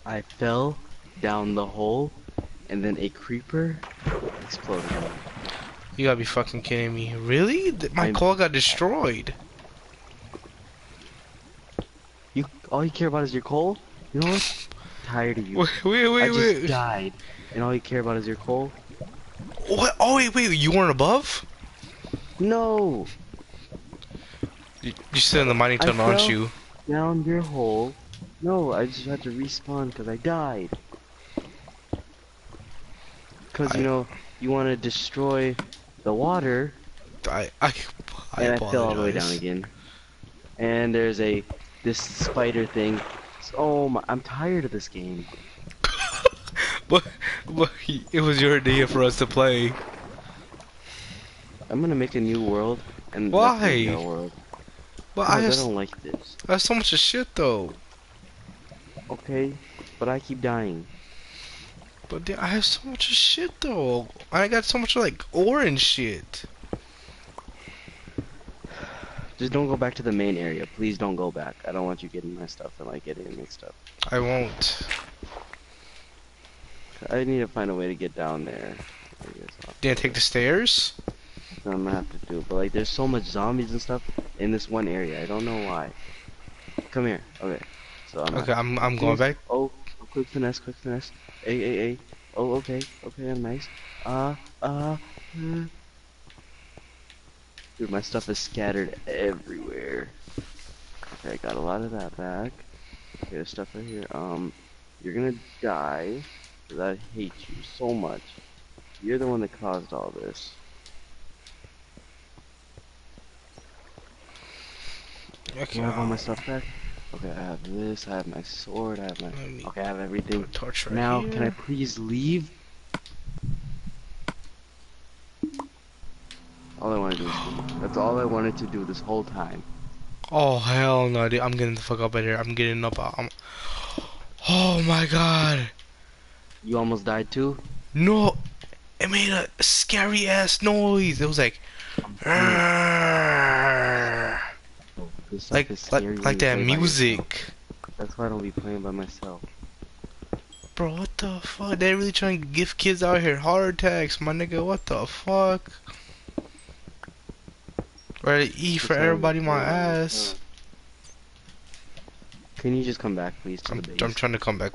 I fell down the hole, and then a creeper exploded. You gotta be fucking kidding me. Really? My I'm- coal got destroyed. You all you care about is your coal. You know what? Tired of you. Wait, wait, wait, I just wait. died, and all you care about is your coal. What? Oh, wait, wait. You weren't above? No, You, you're still in the mining tunnel, aren't you? down your hole. No, I just had to respawn because I died. Because you know you want to destroy the water, I, I, I and I fell all the way down again. And there's a this spider thing. Oh my! I'm tired of this game. but, but it was your idea for us to play. I'm gonna make a new world and Why? that's gonna be our world. But I, Because I don't like this. I have so much of shit though. Okay, but I keep dying. But dude, I have so much shit though. I got so much like orange shit. Just don't go back to the main area. Please don't go back. I don't want you getting my stuff and like getting mixed up. I won't. I need to find a way to get down there. Did I'll- take the stairs. So I'm gonna have to do. But like, there's so much zombies and stuff in this one area. I don't know why. Come here. Okay. So I'm. Okay, I'm I'm going back. Oh, oh, quick finesse, quick finesse. A A A. Oh, okay, okay, I'm nice. Uh, uh. uh. Dude, my stuff is scattered everywhere. Okay, I got a lot of that back. Okay, there's stuff right here. Um, you're gonna die. Cause I hate you so much. You're the one that caused all this. Okay, Do I have all my um, stuff back? Okay, I have this, I have my sword, I have my... Okay, I have everything. torch right now, here. can I please leave? All I want to do is... That's all I wanted to do this whole time. Oh hell no, dude! I'm getting the fuck up out here. I'm getting up. I'm... Oh my god! You almost died too? No, it made a scary ass noise. It was like, mm. "Arrgh." This like like like that music. That's why I don't be playing by myself. Bro, what the fuck? They really trying to give kids out here heart attacks, my nigga. What the fuck? Ready E for That's why I don't be everybody my ass. Can you just come back, please, to I'm, the base? I'm trying to come back.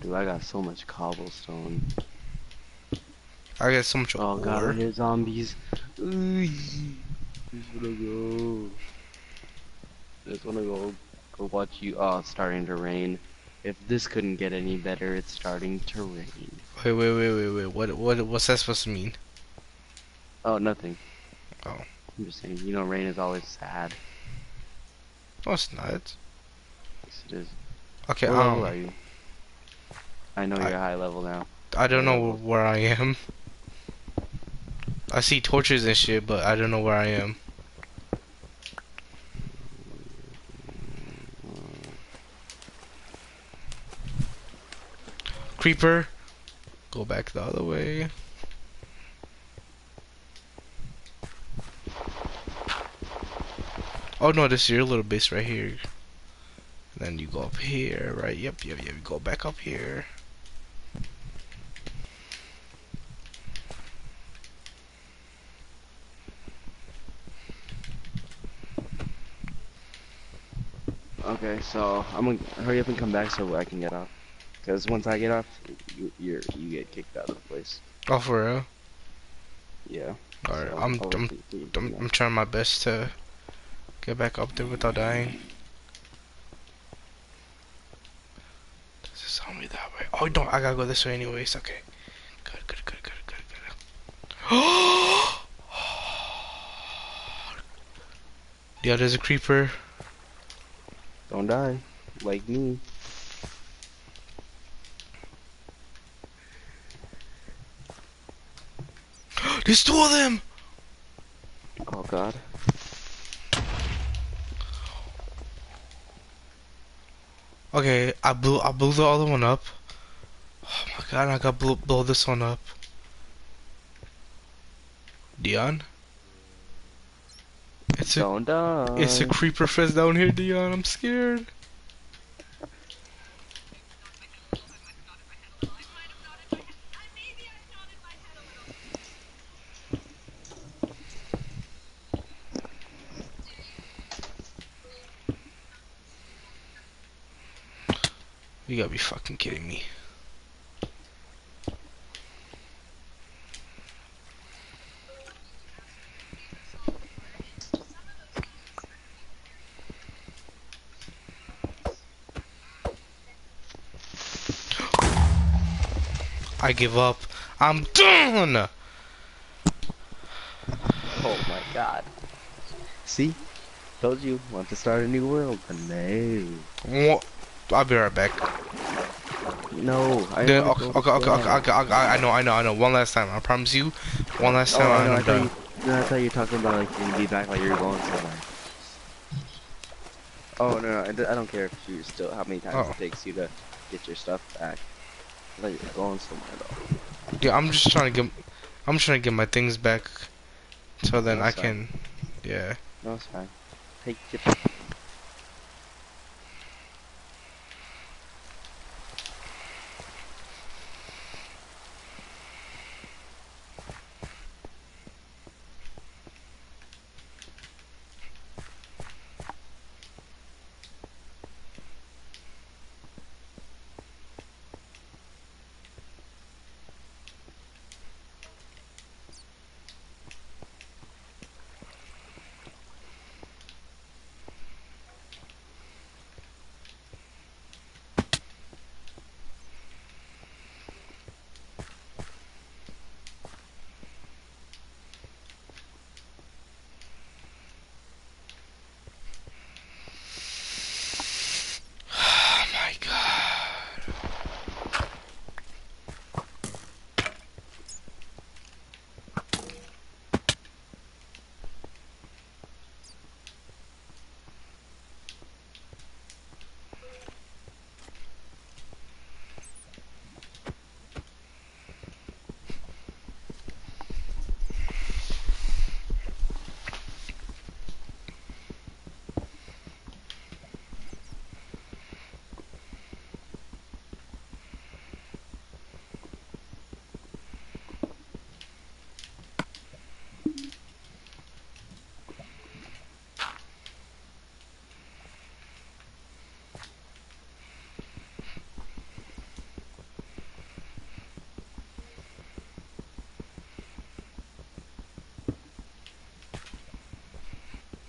Dude, I got so much cobblestone. I got so much Oh god, ore. there's zombies. Ooh, just wanna go. Just wanna go. Go watch you. Oh, it's starting to rain. If this couldn't get any better, it's starting to rain. Wait, wait, wait, wait, wait. What, what, what's that supposed to mean? Oh, nothing. Oh. I'm just saying, you know, rain is always sad. No, it's not. Yes, it is. Okay, What level are um, you? I know I- you're high level now. I don't know where I am. I see torches and shit, but I don't know where I am. Creeper, go back the other way. Oh no, this is your little base right here. And then you go up here, right? Yep, yep, yep. You go back up here. Okay, so I'm gonna hurry up and come back so I can get off. Cause once I get off, you you're, you get kicked out of the place. Oh, for real? Yeah. Alright, so I'm, I'm, wait till you come I'm. I'm trying my best to get back up there without dying. Does it sound me that way? Oh, no, I gotta go this way anyways. Okay. Good, good, good, good, good, good. yeah, there's a creeper. Don't die, like me. There's two of them! Oh god. Okay, I blew I blew the other one up. Oh my god, I gotta blow, blow this one up. Dion? It's a it's a creeper fest down here, Dion. I'm scared. Be fucking kidding me. I give up. I'm done. Oh my god. See? Told you, want to start a new world, but no. Wha- I'll be right back. No, I Then, okay, okay, okay, okay, okay, okay, I know, I know, I know. One last time, I promise you. One last Oh, time, I know, I I'm thought done. you, no, I thought you were talking about like you're gonna be back like you're going somewhere. Oh no, no, I d- I don't care if you still how many times Oh. it takes you to get your stuff back. I thought you were going somewhere though. Yeah, I'm just trying to get, I'm trying to get my things back, so then I That's can, yeah. No, it's fine. Take it.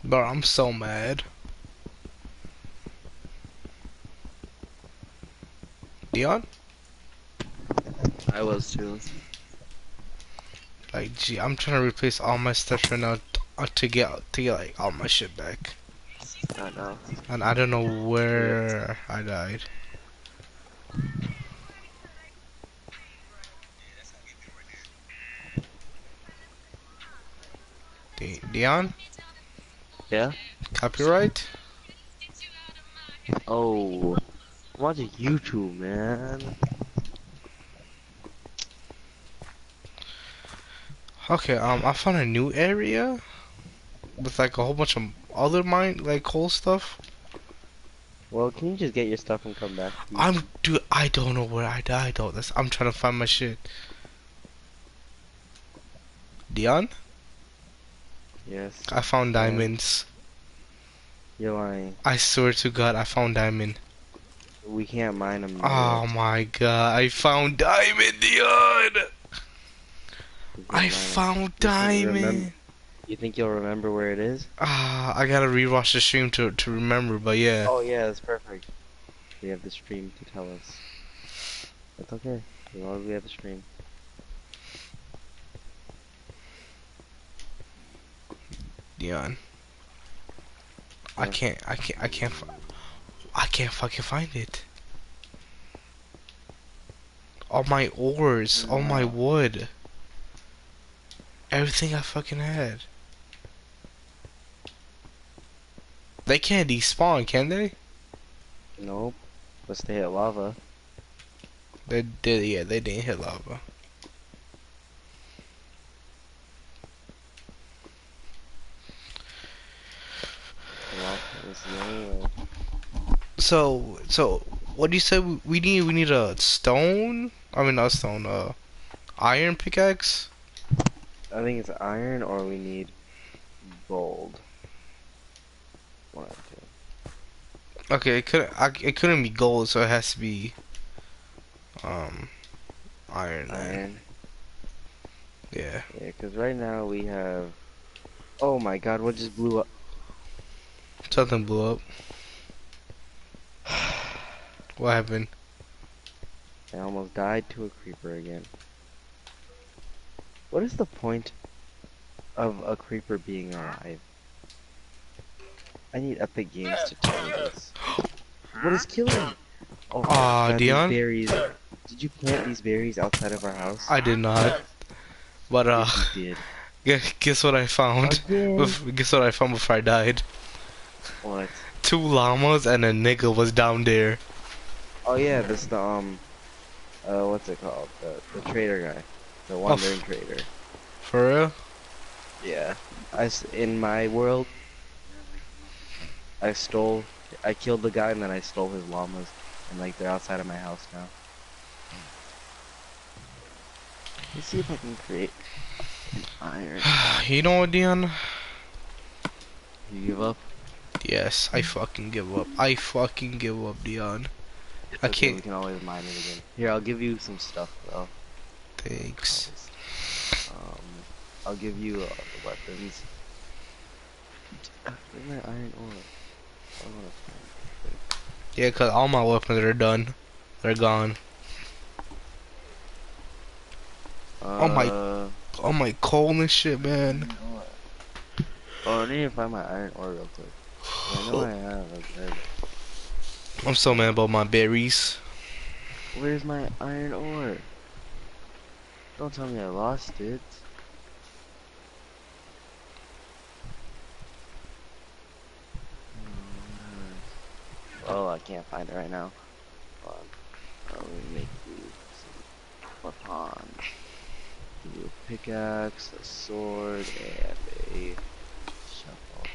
Bro, I'm so mad. Dion? I was too. Like, gee, I'm trying to replace all my stuff right now uh, to get to get like all my shit back, I know. and I don't know where I died. Di- Dion, Yeah? copyright? Oh. I'm YouTube, man. Okay, um, I found a new area with like a whole bunch of other mine like coal stuff. Well, can you just get your stuff and come back? I'm dude, I don't know where I died though. That's I'm trying to find my shit. Dion. I found diamonds. You're lying. I swear to God, I found diamond. We can't mine them. Oh my God, I found diamond, Dion. I found diamond. You think you'll remember where it is? Ah, I gotta rewatch the stream to to remember, but yeah. Oh yeah, that's perfect. We have the stream to tell us. That's okay. As long as we have the stream. Dion. I can't, I can't, I can't, I can't fucking find it. All my ores, all my wood, everything I fucking had. They can't despawn, can they? Nope. Let's stay at lava. They did, yeah, they didn't hit lava. Lava is the only way. So, so, what do you say we- need? We need a stone. I mean, not stone. Uh, iron pickaxe. I think it's iron or we need gold. One of two. Okay, it couldn't. I, it couldn't be gold, so it has to be. Um, iron. Iron. Yeah. Yeah, because right now we have. Oh my god, what just blew up? Something blew up. What happened? I almost died to a creeper again. What is the point of a creeper being alive? I need Epic Games to tell me this. What is killing? Oh, these Dion? Berries. Did you plant these berries outside of our house? I did not. But uh, Yes, did. guess what I found? Guess what I found before I died? What? Two llamas and a nigga was down there. Oh yeah, this the um, uh, what's it called? The the trader guy, the wandering trader. For real? Yeah. I s- in my world, I stole, I killed the guy and then I stole his llamas, and like they're outside of my house now. Let's see if I can create an iron. You know what, Dion? You give up? Yes, I fucking give up. I fucking give up, Dion. I Okay, can't. We can always mine it again. Here, I'll give you some stuff, though. Thanks. Um, I'll give you uh, the weapons. Where's my iron ore? I wanna find Yeah, cause all my weapons are done. They're gone. Oh my- Uh, All my coal and shit, man. Oh, I need to find my iron ore real quick. I know I have a. I'm so mad about my berries. Where's my iron ore? Don't tell me I lost it. Hmm. Oh, I can't find it right now. Hold on. Let me make you some weapons. Give you a pickaxe, a sword, and a shovel.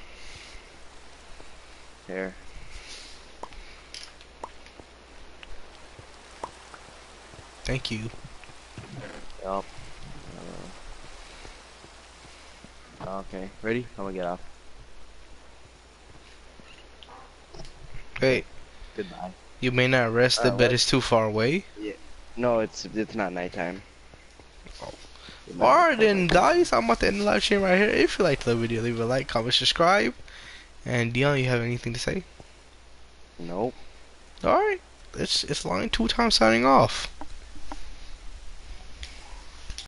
There. Thank you. Yup. Uh, okay, ready? I'm gonna get off. Hey, Goodbye. you may not rest. The Uh, bed what? is too far away. Yeah. No, it's it's not nighttime. Oh. It Alright then, guys. I'm about to end the live stream right here. If you liked the video, leave a like, comment, subscribe, And Dion, you have anything to say? Nope. All right. It's it's line two time signing off.